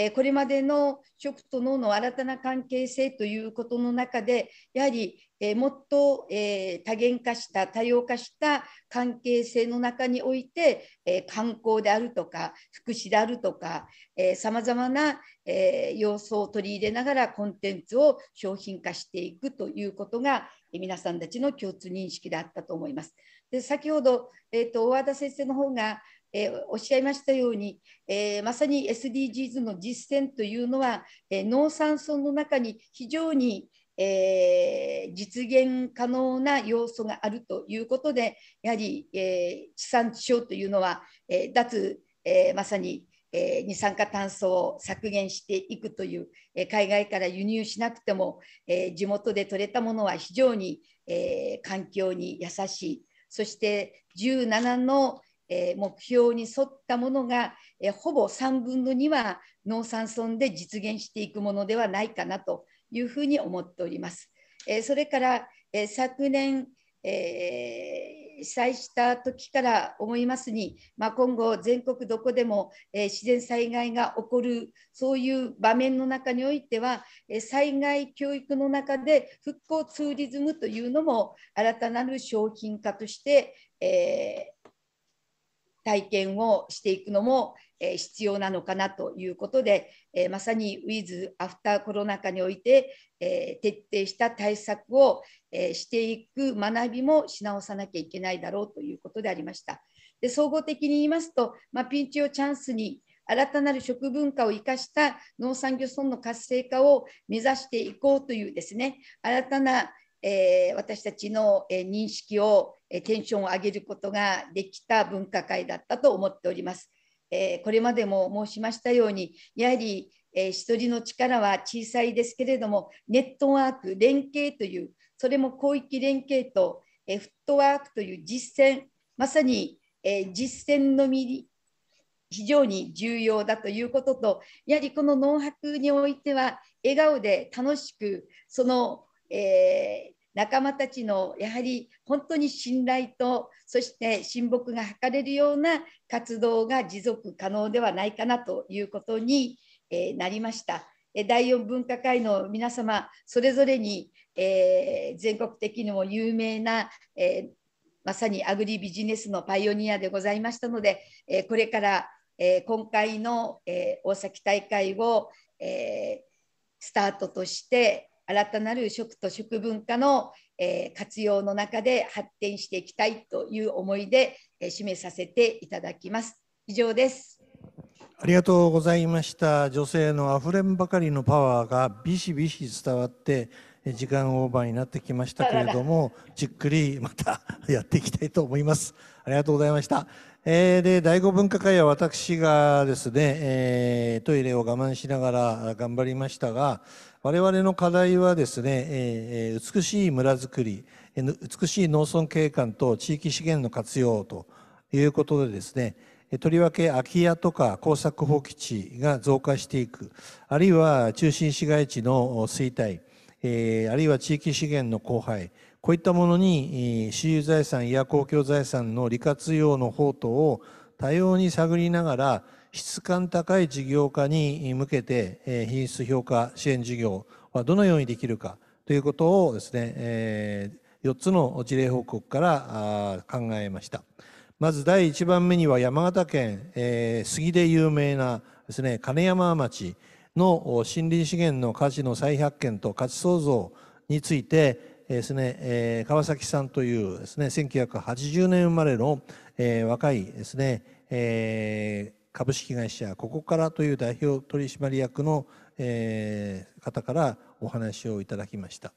えこれまでの食と脳の新たな関係性ということの中で、やはり、えもっと、え多元化した、多様化した関係性の中において、え観光であるとか、福祉であるとか、さまざまな、え要素を取り入れながらコンテンツを商品化していくということが、皆さんたちの共通認識であったと思います。で先ほど、えーと、大和田先生の方が、えー、おっしゃいましたように、えー、まさに SDGs の実践というのは、えー、農産村の中に非常に、え実現可能な要素があるということで、やはり、え地産地消というのは、え脱、えまさにえ二酸化炭素を削減していくという、え海外から輸入しなくても、え地元で採れたものは非常に、え環境に優しい。そして17の目標に沿ったものがほぼ3分の2は農産村で実現していくものではないかなというふうに思っております。それから昨年、被災した時から思いますに、まあ、今後全国どこでも、え自然災害が起こるそういう場面の中においては、え災害教育の中で復興ツーリズムというのも新たなる商品化として、えー、体験をしていくのも必要なのかなということで、まさにウィズ・アフターコロナ禍において、徹底した対策を、していく学びもし直さなきゃいけないだろうということでありました。で総合的に言いますと、まあ、ピンチをチャンスに新たなる食文化を生かした農産業村の活性化を目指していこうというですね新たな、えー、私たちの、え、認識を、え、テンションを上げることができた分科会だったと思っております。えこれまでも申しましたようにやはり、えー、一人の力は小さいですけれどもネットワーク連携というそれも広域連携と、えー、フットワークという実践まさに、えー、実践のみ非常に重要だということとやはりこの農泊においては笑顔で楽しくその、えー、仲間たちのやはり本当に信頼とそして親睦が図れるような活動が持続可能ではないかなということに、えなりました。第4分科会の皆様それぞれに、えー、全国的にも有名な、えー、まさにアグリビジネスのパイオニアでございましたので、えー、これから、え今回の、え大崎大会を、えスタートとして新たなる食と食文化の、え活用の中で発展していきたいという思いで、え締めさせていただきます。以上です。ありがとうございました。女性のあふれんばかりのパワーがビシビシ伝わって時間オーバーになってきましたけれども、じっくりまた やっていきたいと思います。ありがとうございました。えー、で第5分科会は私がですね、えー、トイレを我慢しながら頑張りましたが、我々の課題はですね、えー、美しい村づくり、美しい農村景観と地域資源の活用ということでですね、とりわけ空き家とか耕作放棄地が増加していく、あるいは中心市街地の衰退、えー、あるいは地域資源の荒廃、こういったものに私有財産や公共財産の利活用の方途を多様に探りながら、質感高い事業化に向けて品質評価支援事業はどのようにできるかということをですね、4つの事例報告から考えました。まず第1番目には山形県、杉で有名なですね、金山町の森林資源の価値の再発見と価値創造についてですね、川崎さんというですね、1980年生まれの若いですね、株式会社ここからという代表取締役の、え、方からお話をいただきました。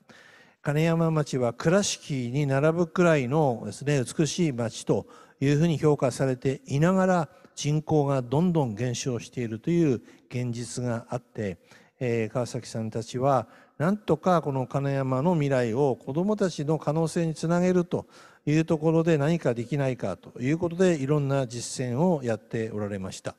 金山町は倉敷に並ぶくらいのですね美しい町というふうに評価されていながら人口がどんどん減少しているという現実があって、えー、川崎さんたちはなんとかこの金山の未来を子どもたちの可能性につなげるというところで何かできないかということでいろんな実践をやっておられました。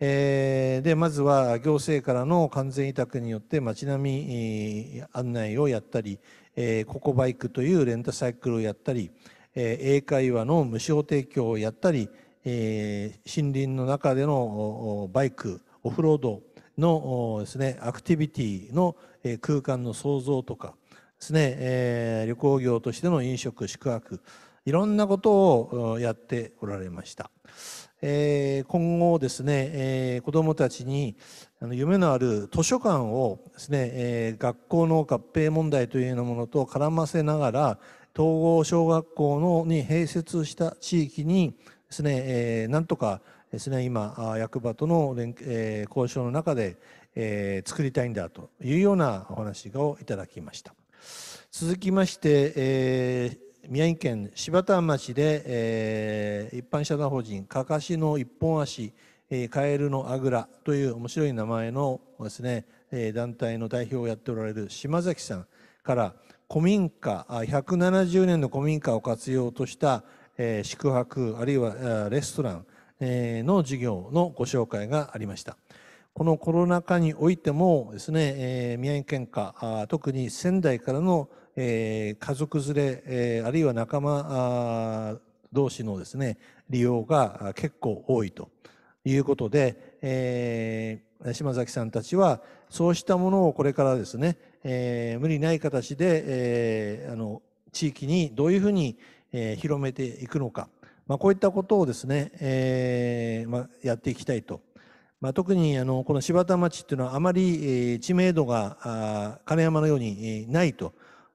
えー、でまずは行政からの完全委託によって街並み案内をやったり、えー、ココバイクというレンタサイクルをやったり、えー、英会話の無償提供をやったり、えー、森林の中でのバイクオフロードのですね、アクティビティの空間の創造とかですね、え旅行業としての飲食、宿泊、いろんなことをやっておられました。え今後ですね、え子どもたちにあの夢のある図書館をですね、え学校の合併問題というようなものと絡ませながら、統合小学校のに併設した地域にですね、えなんとかですね、今、役場との連、え交渉の中で、え作りたいんだというようなお話をいただきました。続きまして、え宮城県柴田町で、えー、一般社団法人かかしの一本足、えー、カエルのあぐらという面白い名前のですね、えー、団体の代表をやっておられる島崎さんから古民家170年の古民家を活用とした、えー、宿泊あるいはレストラン、の事業のご紹介がありました。このコロナ禍においてもですね、えー、宮城県下特に仙台からのえー、家族連れ、えー、あるいは仲間同士のですね、利用が結構多いということで、えー、島崎さんたちはそうしたものをこれからですね、えー、無理ない形で、えー、あの地域にどういうふうに、えー、広めていくのか、まあ、こういったことをですね、えーまあ、やっていきたいと。まあ、特にあのこの柴田町っていうのはあまり知名度が金山のようにないと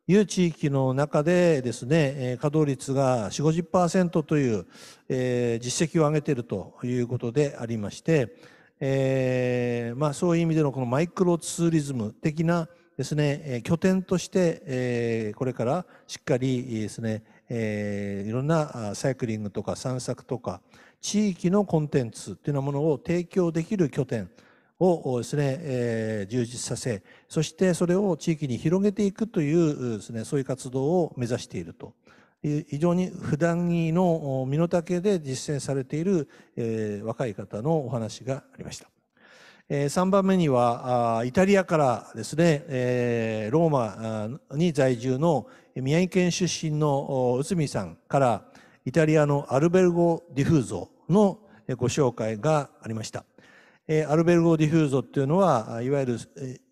いう地域の中でですね、稼働率が4、50%という、えー、実績を上げているということでありまして、えー、まあそういう意味でのこのマイクロツーリズム的なですね、拠点として、えー、これからしっかりですね、えー、いろんなサイクリングとか散策とか、地域のコンテンツというようなものを提供できる拠点、をですね、えー、充実させ、そしてそれを地域に広げていくというですね、そういう活動を目指していると。非常に普段着の身の丈で実践されている、えー、若い方のお話がありました。えー、3番目にはイタリアからですね、えー、ローマに在住の宮城県出身の内海さんからイタリアのアルベルゴ・ディフーゾのご紹介がありました。アルベルゴ・ディフーゾっていうのは、いわゆる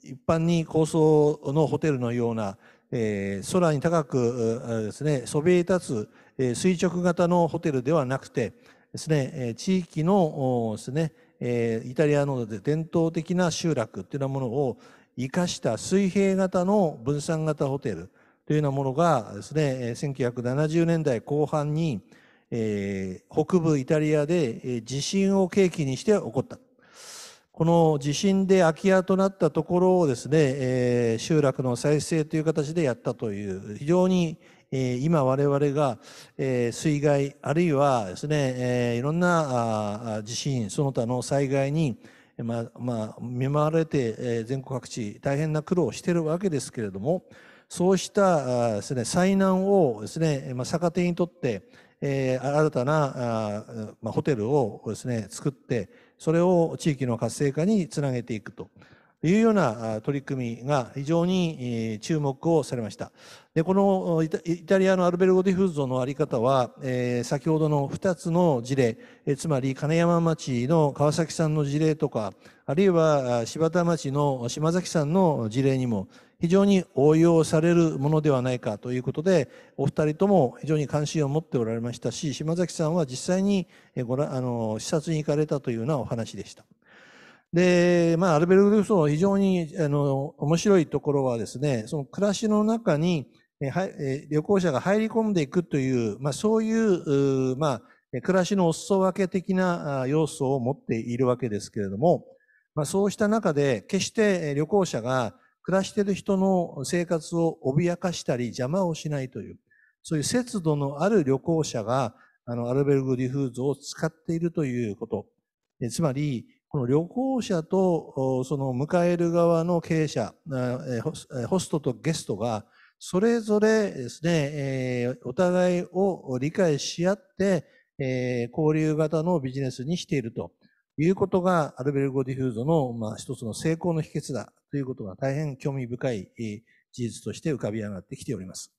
一般に高層のホテルのような、空に高くですね、そびえ立つ垂直型のホテルではなくてですね、地域のですね、イタリアの伝統的な集落っていうようなものを生かした水平型の分散型ホテルというようなものがですね、1970年代後半に、北部イタリアで地震を契機にして起こった。この地震で空き家となったところをですね、えー、集落の再生という形でやったという非常に、えー、今我々が、えー、水害あるいはですね、えー、いろんな地震その他の災害にまあまあ、見舞われて、えー、全国各地大変な苦労をしているわけですけれどもそうしたです、ね、災難をですね、まあ、逆手にとって、えー、新たなあ、まあ、ホテルをですね作ってそれを地域の活性化につなげていくというような取り組みが非常に注目をされました。でこのイタリアのアルベルゴ・ディフーゾのあり方は、えー、先ほどの2つの事例、えー、つまり金山町の川崎さんの事例とかあるいは柴田町の島崎さんの事例にも非常に応用されるものではないかということで、お二人とも非常に関心を持っておられましたし、島崎さんは実際にごらあの視察に行かれたというようなお話でした。で、まあ、アルベルグルソの非常にあの面白いところはですね、その暮らしの中に旅行者が入り込んでいくという、まあ、そういう、まあ、暮らしのお裾分け的な要素を持っているわけですけれども、まあ、そうした中で決して旅行者が暮らしている人の生活を脅かしたり邪魔をしないという、そういう節度のある旅行者が、あの、アルベルグ・ディフーズを使っているということ。えつまり、この旅行者と、その迎える側の経営者、ホストとゲストが、それぞれですね、お互いを理解し合って、交流型のビジネスにしているということが、アルベルゴ・ディフューゾの、まあ、一つの成功の秘訣だということが大変興味深い事実として浮かび上がってきております。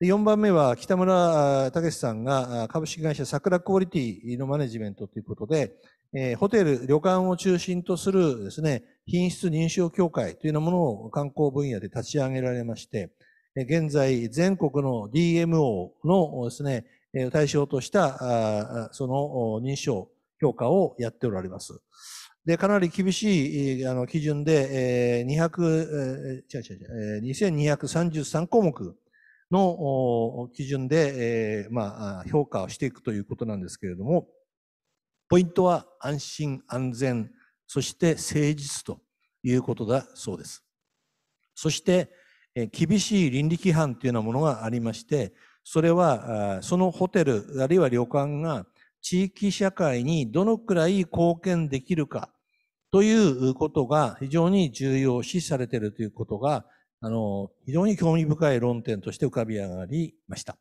4番目は北村武さんが株式会社桜クオリティのマネジメントということで、え、ホテル、旅館を中心とするですね、品質認証協会というようなものを観光分野で立ち上げられまして、現在全国の DMO のですね、対象としたその認証評価をやっておられます。で、かなり厳しいあの基準で、え200、違う違う違う2233項目の基準で、えまあ、評価をしていくということなんですけれども、ポイントは安心安全、そして誠実ということだそうです。そして、え厳しい倫理規範というようなものがありまして、それは、そのホテル、あるいは旅館が地域社会にどのくらい貢献できるかということが非常に重要視されているということが、あの、非常に興味深い論点として浮かび上がりました。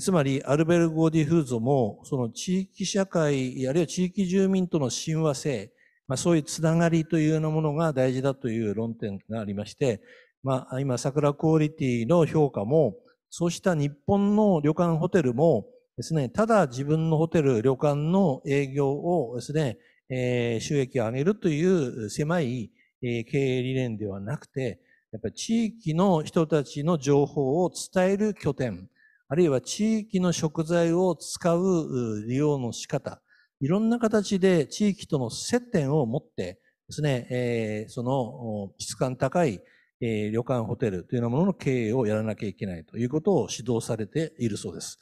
つまり、アルベルゴー・ディフーゾも、その地域社会、あるいは地域住民との親和性、まあ、そういうつながりというようなものが大事だという論点がありまして、まあ、今、桜クオリティの評価も、そうした日本の旅館ホテルもですね、ただ自分のホテル、旅館の営業をですね、えー、収益を上げるという狭い、えー、経営理念ではなくて、やっぱり地域の人たちの情報を伝える拠点、あるいは地域の食材を使う利用の仕方、いろんな形で地域との接点を持ってですね、えー、その質感高いえー、旅館、ホテルというようなものの経営をやらなきゃいけないということを指導されているそうです。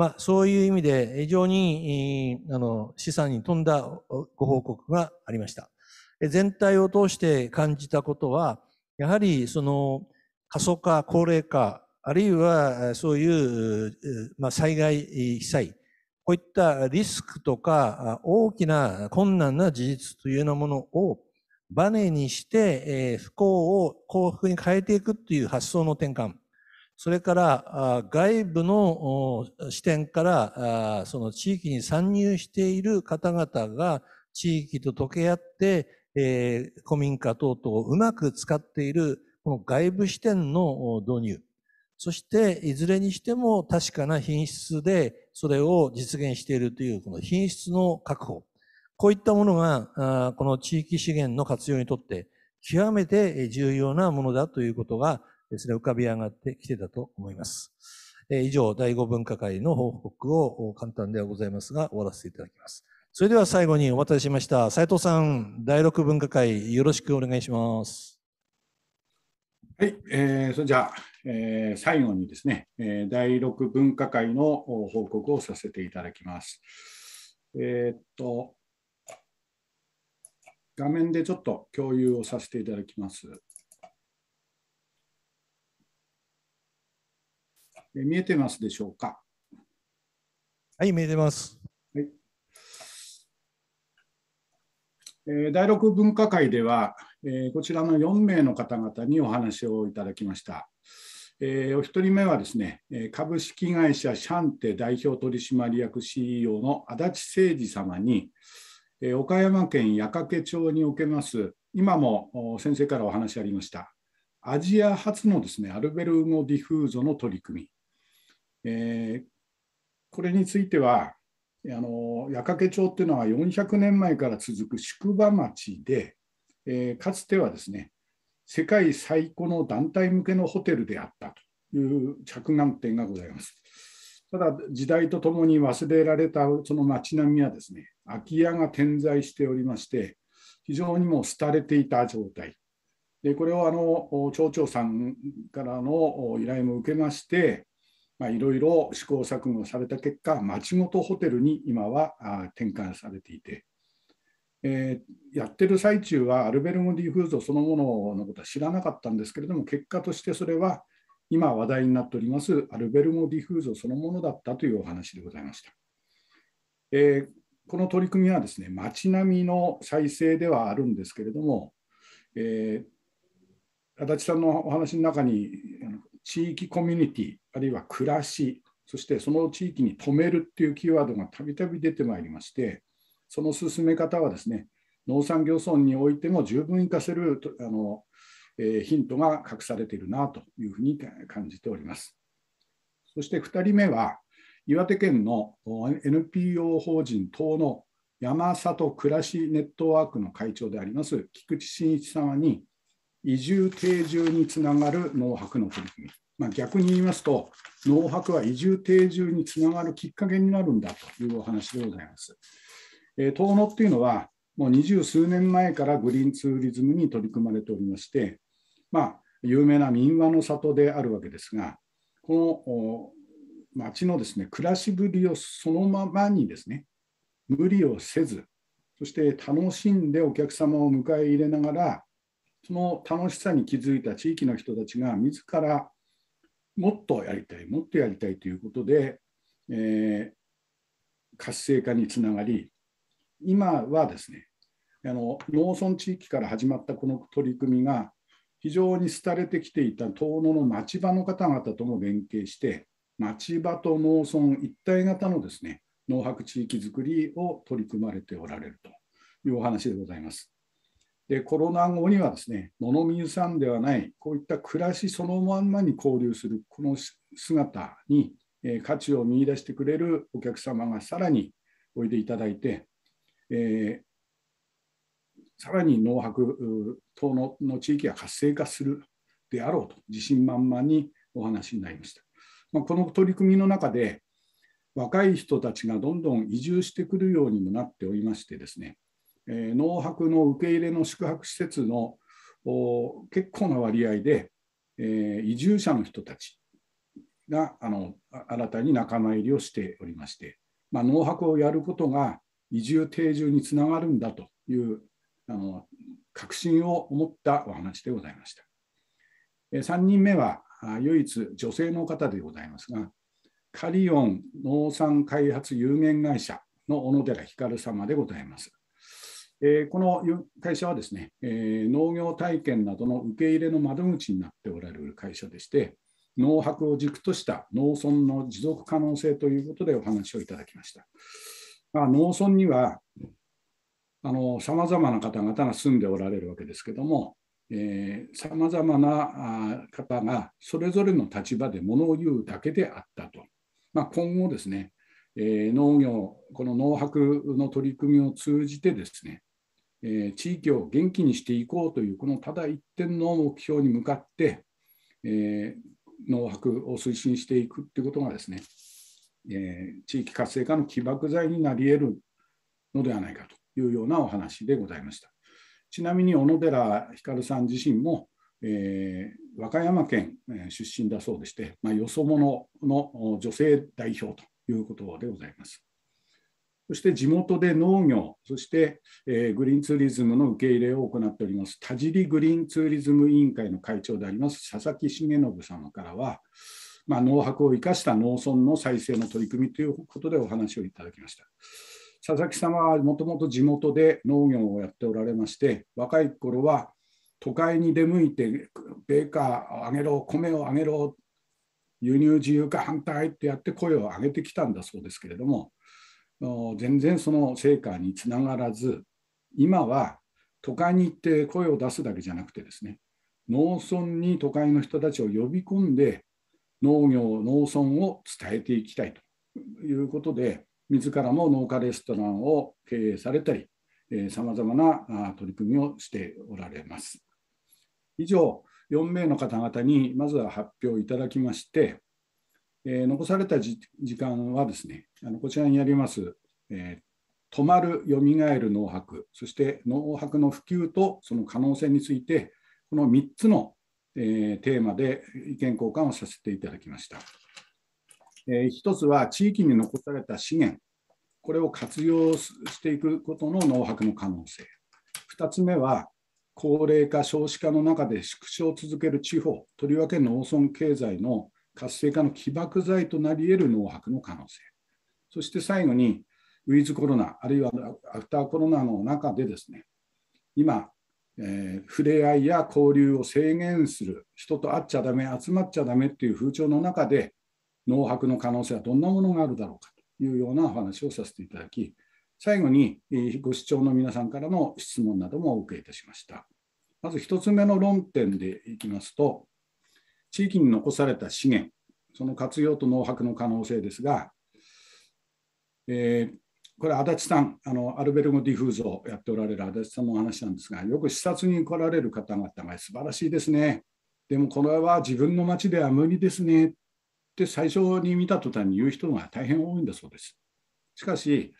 まあ、そういう意味で非常に、あの、資産に富んだご報告がありました。全体を通して感じたことは、やはりその過疎化、高齢化、あるいはそういう、まあ、災害、被災、こういったリスクとか大きな困難な事実というようなものをバネにして、え、不幸を幸福に変えていくっていう発想の転換。それから、外部の視点から、その地域に参入している方々が地域と溶け合って、えー、古民家等々をうまく使っている、この外部視点の導入。そして、いずれにしても確かな品質でそれを実現しているという、この品質の確保。こういったものが、この地域資源の活用にとって極めて重要なものだということがですね、浮かび上がってきてたと思います。え以上、第5分科会の報告を簡単ではございますが、終わらせていただきます。それでは最後にお待たせしました。斉藤さん、第6分科会、よろしくお願いします。はい、えー、それじゃあ、えー、最後にですね、えー、第6分科会の報告をさせていただきます。えー、っと、画面でちょっと共有をさせていただきます。見えてますでしょうか？はい、見えてます。はいえ第6分科会では、えこちらの4名の方々にお話をいただきました。えお一人目はですね、株式会社シャンテ代表取締役 CEO の足立誠二様に、岡山県矢掛町におけます、今も先生からお話ありました、アジア初のですね、アルベルゴ・ディフーゾの取り組み。えー、これについては、あの矢掛町っていうのは400年前から続く宿場町で、えー、かつてはですね、世界最古の団体向けのホテルであったという着眼点がございます。ただ、時代とともに忘れられたその街並みはですね、空き家が点在しておりまして、非常にも廃れていた状態。でこれをあの町長さんからの依頼も受けまして、まあ、いろいろ試行錯誤された結果、町ごとホテルに今は転換されていて、えー、やってる最中はアルベルゴ・ディフーゾそのもののことは知らなかったんですけれども、結果としてそれは今話題になっておりますアルベルゴ・ディフーゾそのものだったというお話でございました。えー、この取り組みはですね、街並みの再生ではあるんですけれども、えー、足立さんのお話の中に、地域コミュニティ、あるいは暮らし、そしてその地域に止めるっていうキーワードがたびたび出てまいりまして、その進め方はですね、農産業村においても十分活かせるあの、えー、ヒントが隠されているなというふうに感じております。そして2人目は、岩手県の NPO 法人等の山里暮らしネットワークの会長であります菊池真一様に移住定住につながる農泊の取り組み、まあ、逆に言いますと農泊は移住定住につながるきっかけになるんだというお話でございます。えー、遠野っていうのはもう二十数年前からグリーンツーリズムに取り組まれておりまして、まあ、有名な民話の里であるわけですがこの町のですね暮らしぶりをそのままにですね無理をせず、そして楽しんでお客様を迎え入れながら、その楽しさに気づいた地域の人たちが自らもっとやりたい、もっとやりたいということで、えー、活性化につながり、今はですね、あの農村地域から始まったこの取り組みが、非常に廃れてきていた遠野の町場の方々とも連携して、町場と農村一体型のですね、農泊地域づくりを取り組まれておられるというお話でございます。でコロナ後にはですね、物見さんではない、こういった暮らしそのまんまに交流するこの姿に、え価値を見いだしてくれるお客様がさらにおいでいただいて、えー、さらに農泊等のの地域が活性化するであろうと自信満々にお話になりました。まあ、この取り組みの中で、若い人たちがどんどん移住してくるようにもなっておりましてですね、え、農泊の受け入れの宿泊施設の結構な割合で、え、移住者の人たちがあの新たに仲間入りをしておりまして、まあ、農泊をやることが移住定住につながるんだというあの確信を持ったお話でございました。3人目は唯一女性の方でございますが、カリオン農産開発有限会社の小野寺光様でございます。えー、この会社はですね、えー、農業体験などの受け入れの窓口になっておられる会社でして、農泊を軸とした農村の持続可能性ということでお話をいただきました。まあ、農村にはさまざまな方々が住んでおられるわけですけども、さまざまな方がそれぞれの立場で物を言うだけであったとまあ、今後ですね、えー、農業、この農泊の取り組みを通じてですね、えー、地域を元気にしていこうという、このただ一点の目標に向かって、えー、農泊を推進していくということがですね、えー、地域活性化の起爆剤になり得るのではないかというようなお話でございました。ちなみに小野寺光さん自身も、えー、和歌山県出身だそうでして、まあ、よそ者の女性代表ということでございます。そして地元で農業、そして、えー、グリーンツーリズムの受け入れを行っております、田尻グリーンツーリズム委員会の会長であります佐々木重信様からは、まあ、農泊を生かした農村の再生の取り組みということでお話をいただきました。佐々木様はもともと地元で農業をやっておられまして、若い頃は都会に出向いて米価を上げろ米を上げろ輸入自由化反対ってやって声を上げてきたんだそうですけれども全然その成果につながらず今は都会に行って声を出すだけじゃなくてですね農村に都会の人たちを呼び込んで農業農村を伝えていきたいということで自らも農家レストランを経営されたりさまざまな取り組みをしておられます。以上、4名の方々にまずは発表いただきまして、えー、残された時間はですね、あのこちらにあります、えー、止まる、よみがえる農泊、そして農泊の普及とその可能性について、この3つの、えー、テーマで意見交換をさせていただきました。えー、1つは地域に残された資源、これを活用していくことの農泊の可能性。2つ目は、高齢化、少子化の中で縮小を続ける地方、とりわけ農村経済の活性化の起爆剤となり得る農泊の可能性。そして最後に、ウィズコロナ、あるいはアフターコロナの中でですね、今、えー、触れ合いや交流を制限する、人と会っちゃだめ、集まっちゃだめっていう風潮の中で、農泊の可能性はどんなものがあるだろうかというようなお話をさせていただき、最後にご視聴の皆さんからの質問などもお受けいたしました。まず1つ目の論点でいきますと、地域に残された資源、その活用と農泊の可能性ですが、えー、これ、足立さん、あのアルベルゴ・ディフーゾをやっておられる足立さんのお話なんですが、よく視察に来られる方々が素晴らしいですね。でもこれは自分の町では無理ですねって最初に見た途端に言う人が大変多いんだそうです。しかし、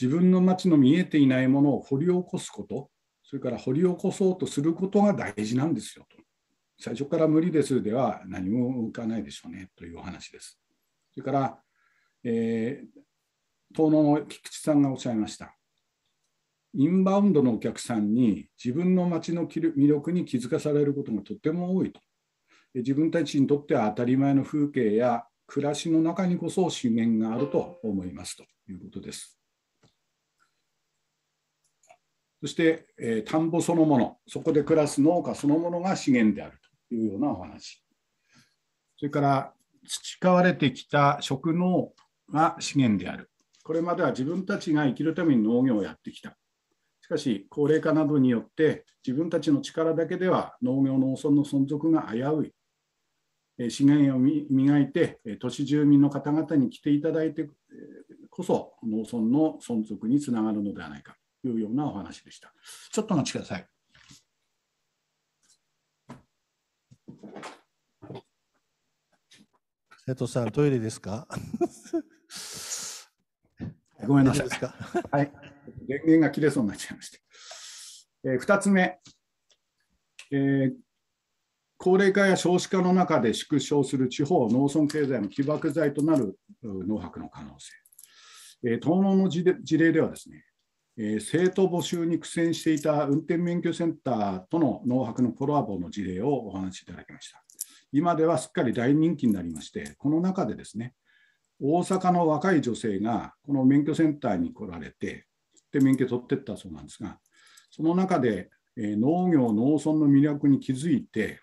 自分の町の見えていないものを掘り起こすこと、それから掘り起こそうとすることが大事なんですよと。最初から無理ですでは何も浮かないでしょうねというお話です。それから、えー、東野の菊池さんがおっしゃいました。インバウンドのお客さんに自分の街の魅力に気づかされることがとても多いと。自分たちにとっては当たり前の風景や暮らしの中にこそ資源があると思いますということです。そして、えー、田んぼそのもの、そこで暮らす農家そのものが資源であるいうようなお話。それから培われてきた食農が資源である。これまでは自分たちが生きるために農業をやってきた。しかし、高齢化などによって自分たちの力だけでは農業農村の存続が危うい。資源を磨いて、都市住民の方々に来ていただいてこそ農村の存続につながるのではないかというようなお話でした。ちょっとお待ちください。瀬戸さん、トイレですか？ごめんなさい。はい。電源が切れそうになっちゃいました。えー、2つ目、えー、高齢化や少子化の中で縮小する地方農村経済の起爆剤となる農泊の可能性。えー、東農の事例ではですね、えー、生徒募集に苦戦していた運転免許センターとの農泊のコラボの事例をお話しいただきました。今ではすっかり大人気になりまして、この中でですね、大阪の若い女性がこの免許センターに来られて、で免許取ってったそうなんですが、その中で、えー、農業、農村の魅力に気づいて、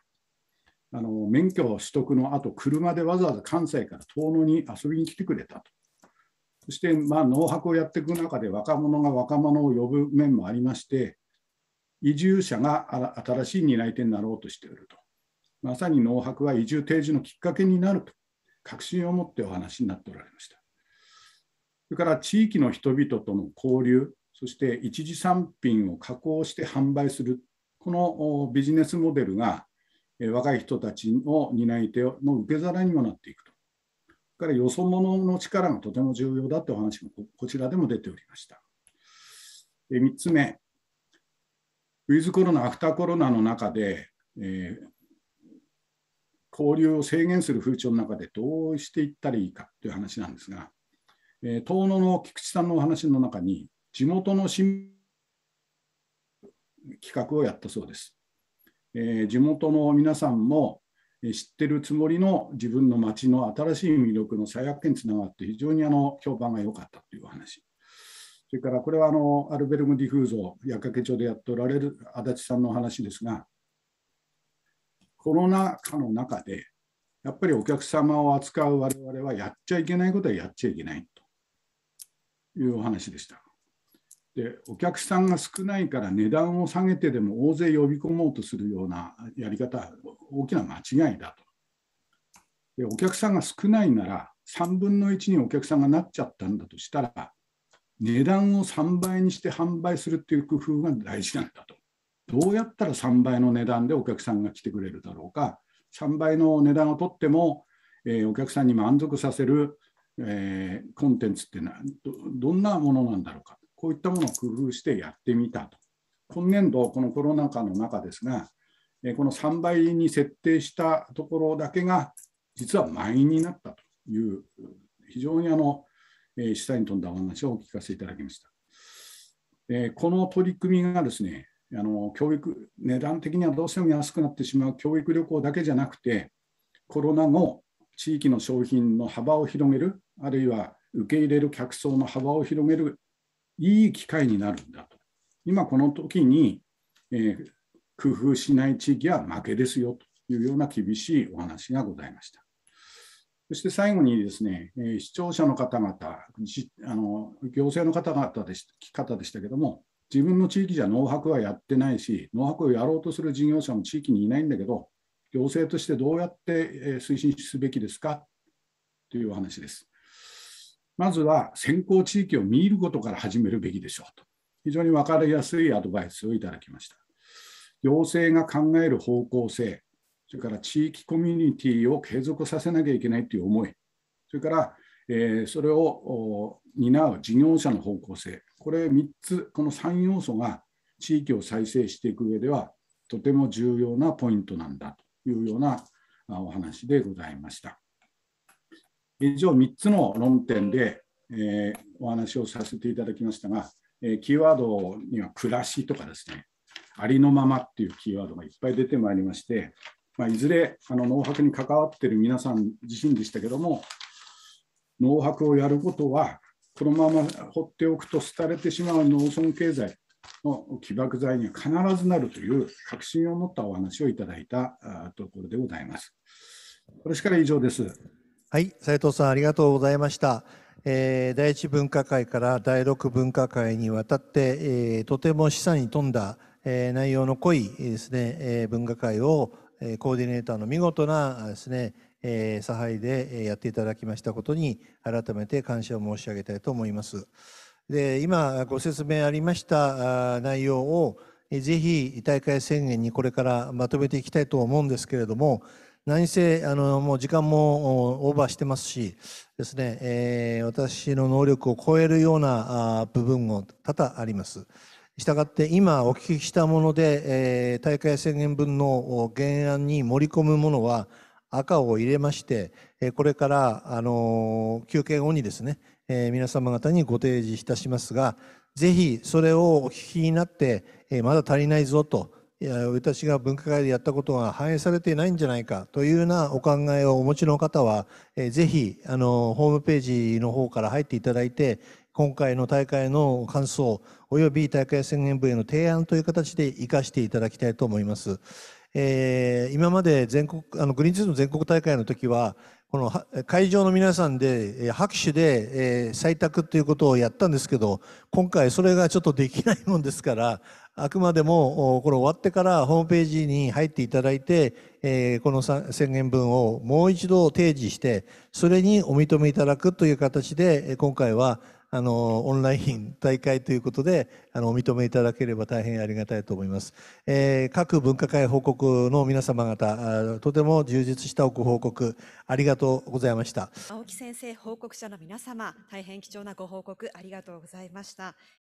あの免許取得の後、車でわざわざ関西から遠野に遊びに来てくれたと。そして、まあ、農泊をやっていく中で若者が若者を呼ぶ面もありまして、移住者が新しい担い手になろうとしていると。まさに農泊は移住定時のきっかけになると確信を持ってお話になっておられました。それから地域の人々との交流、そして一次産品を加工して販売する、このビジネスモデルが若い人たちの担い手の受け皿にもなっていくと。それからよそ者の力がとても重要だというお話もこちらでも出ておりました。3つ目、ウィズコロナ、アフターコロナの中で、えー、交流を制限する風潮の中でどうしていったらいいかという話なんですが、えー、遠野の菊池さんのお話の中に、地元の新企画をやったそうです。えー、地元の皆さんも知ってるつもりの自分の町の新しい魅力の再発見につながって非常にあの評判が良かったというお話。それからこれはあのアルベルグ・ディフーゾ、矢掛町でやっておられる足立さんのお話ですが、コロナ禍の中で、やっぱりお客様を扱う我々はやっちゃいけないことはやっちゃいけないというお話でした。でお客さんが少ないから値段を下げてでも大勢呼び込もうとするようなやり方、大きな間違いだと。でお客さんが少ないなら3分の1にお客さんがなっちゃったんだとしたら値段を3倍にして販売するっていう工夫が大事なんだと。どうやったら3倍の値段でお客さんが来てくれるだろうか、3倍の値段を取っても、えー、お客さんに満足させる、えー、コンテンツってのはどんなものなんだろうか、こういったものを工夫してやってみたと。今年度、このコロナ禍の中ですが、えー、この3倍に設定したところだけが、実は満員になったという、非常にあの、えー、主催に富んだお話をお聞かせいただきました。えー、この取り組みがですね、あの教育、値段的にはどうしても安くなってしまう教育旅行だけじゃなくて、コロナ後、地域の商品の幅を広げる、あるいは受け入れる客層の幅を広げる、いい機会になるんだと。今この時に、えー、工夫しない地域は負けですよというような厳しいお話がございました。そして最後にですね、えー、視聴者の方々、あの行政の方々でし方でしたけども、自分の地域じゃ農泊はやってないし、農泊をやろうとする事業者も地域にいないんだけど、行政としてどうやって推進すべきですか？というお話です。まずは先行地域を見ることから始めるべきでしょうと。非常に分かりやすいアドバイスをいただきました。行政が考える方向性、それから地域コミュニティを継続させなきゃいけないという思い、それから、えー、それを担う事業者の方向性、これ3つ、この3要素が地域を再生していく上では、とても重要なポイントなんだというようなお話でございました。以上3つの論点で、えー、お話をさせていただきましたが、えー、キーワードには暮らしとかですね、ありのままっていうキーワードがいっぱい出てまいりまして、まあ、いずれあの農泊に関わってる皆さん自身でしたけども、農泊をやることは、このまま放っておくと廃れてしまう農村経済の起爆剤には必ずなるという確信を持ったお話をいただいたところでございます。私から以上です。はい、斉藤さんありがとうございました。えー、第一分科会から第六分科会にわたって、えー、とても示唆に富んだ、えー、内容の濃いですね、えー、分科会を、えー、コーディネーターの見事なですね、えー、差配でやっていただきましたことに改めて感謝を申し上げたいと思います。で今ご説明ありました内容をぜひ大会宣言にこれからまとめていきたいと思うんですけれども何せあのもう時間もオーバーしてますしですね、えー、私の能力を超えるような部分も多々あります。したがって今お聞きしたもので、えー、大会宣言分の原案に盛り込むものは赤を入れまして、これから、あの休憩後にですね、え皆様方にご提示いたしますが、ぜひそれをお聞きになって、えまだ足りないぞと、いや私が分科会でやったことが反映されていないんじゃないかというようなお考えをお持ちの方は、えぜひあのホームページの方から入っていただいて今回の大会の感想および大会宣言部への提案という形で生かしていただきたいと思います。えー、今まで全国あのグリーンツーの全国大会の時はこの会場の皆さんで拍手で、えー、採択ということをやったんですけど今回それがちょっとできないもんですからあくまでもこれ終わってからホームページに入っていただいて、えー、この宣言文をもう一度提示してそれにお認めいただくという形で今回はあのオンライン 大会ということであのお認めいただければ大変ありがたいと思います、えー、各分科会報告の皆様方とても充実したご報告ありがとうございました。青木先生報告者の皆様大変貴重なご報告ありがとうございました。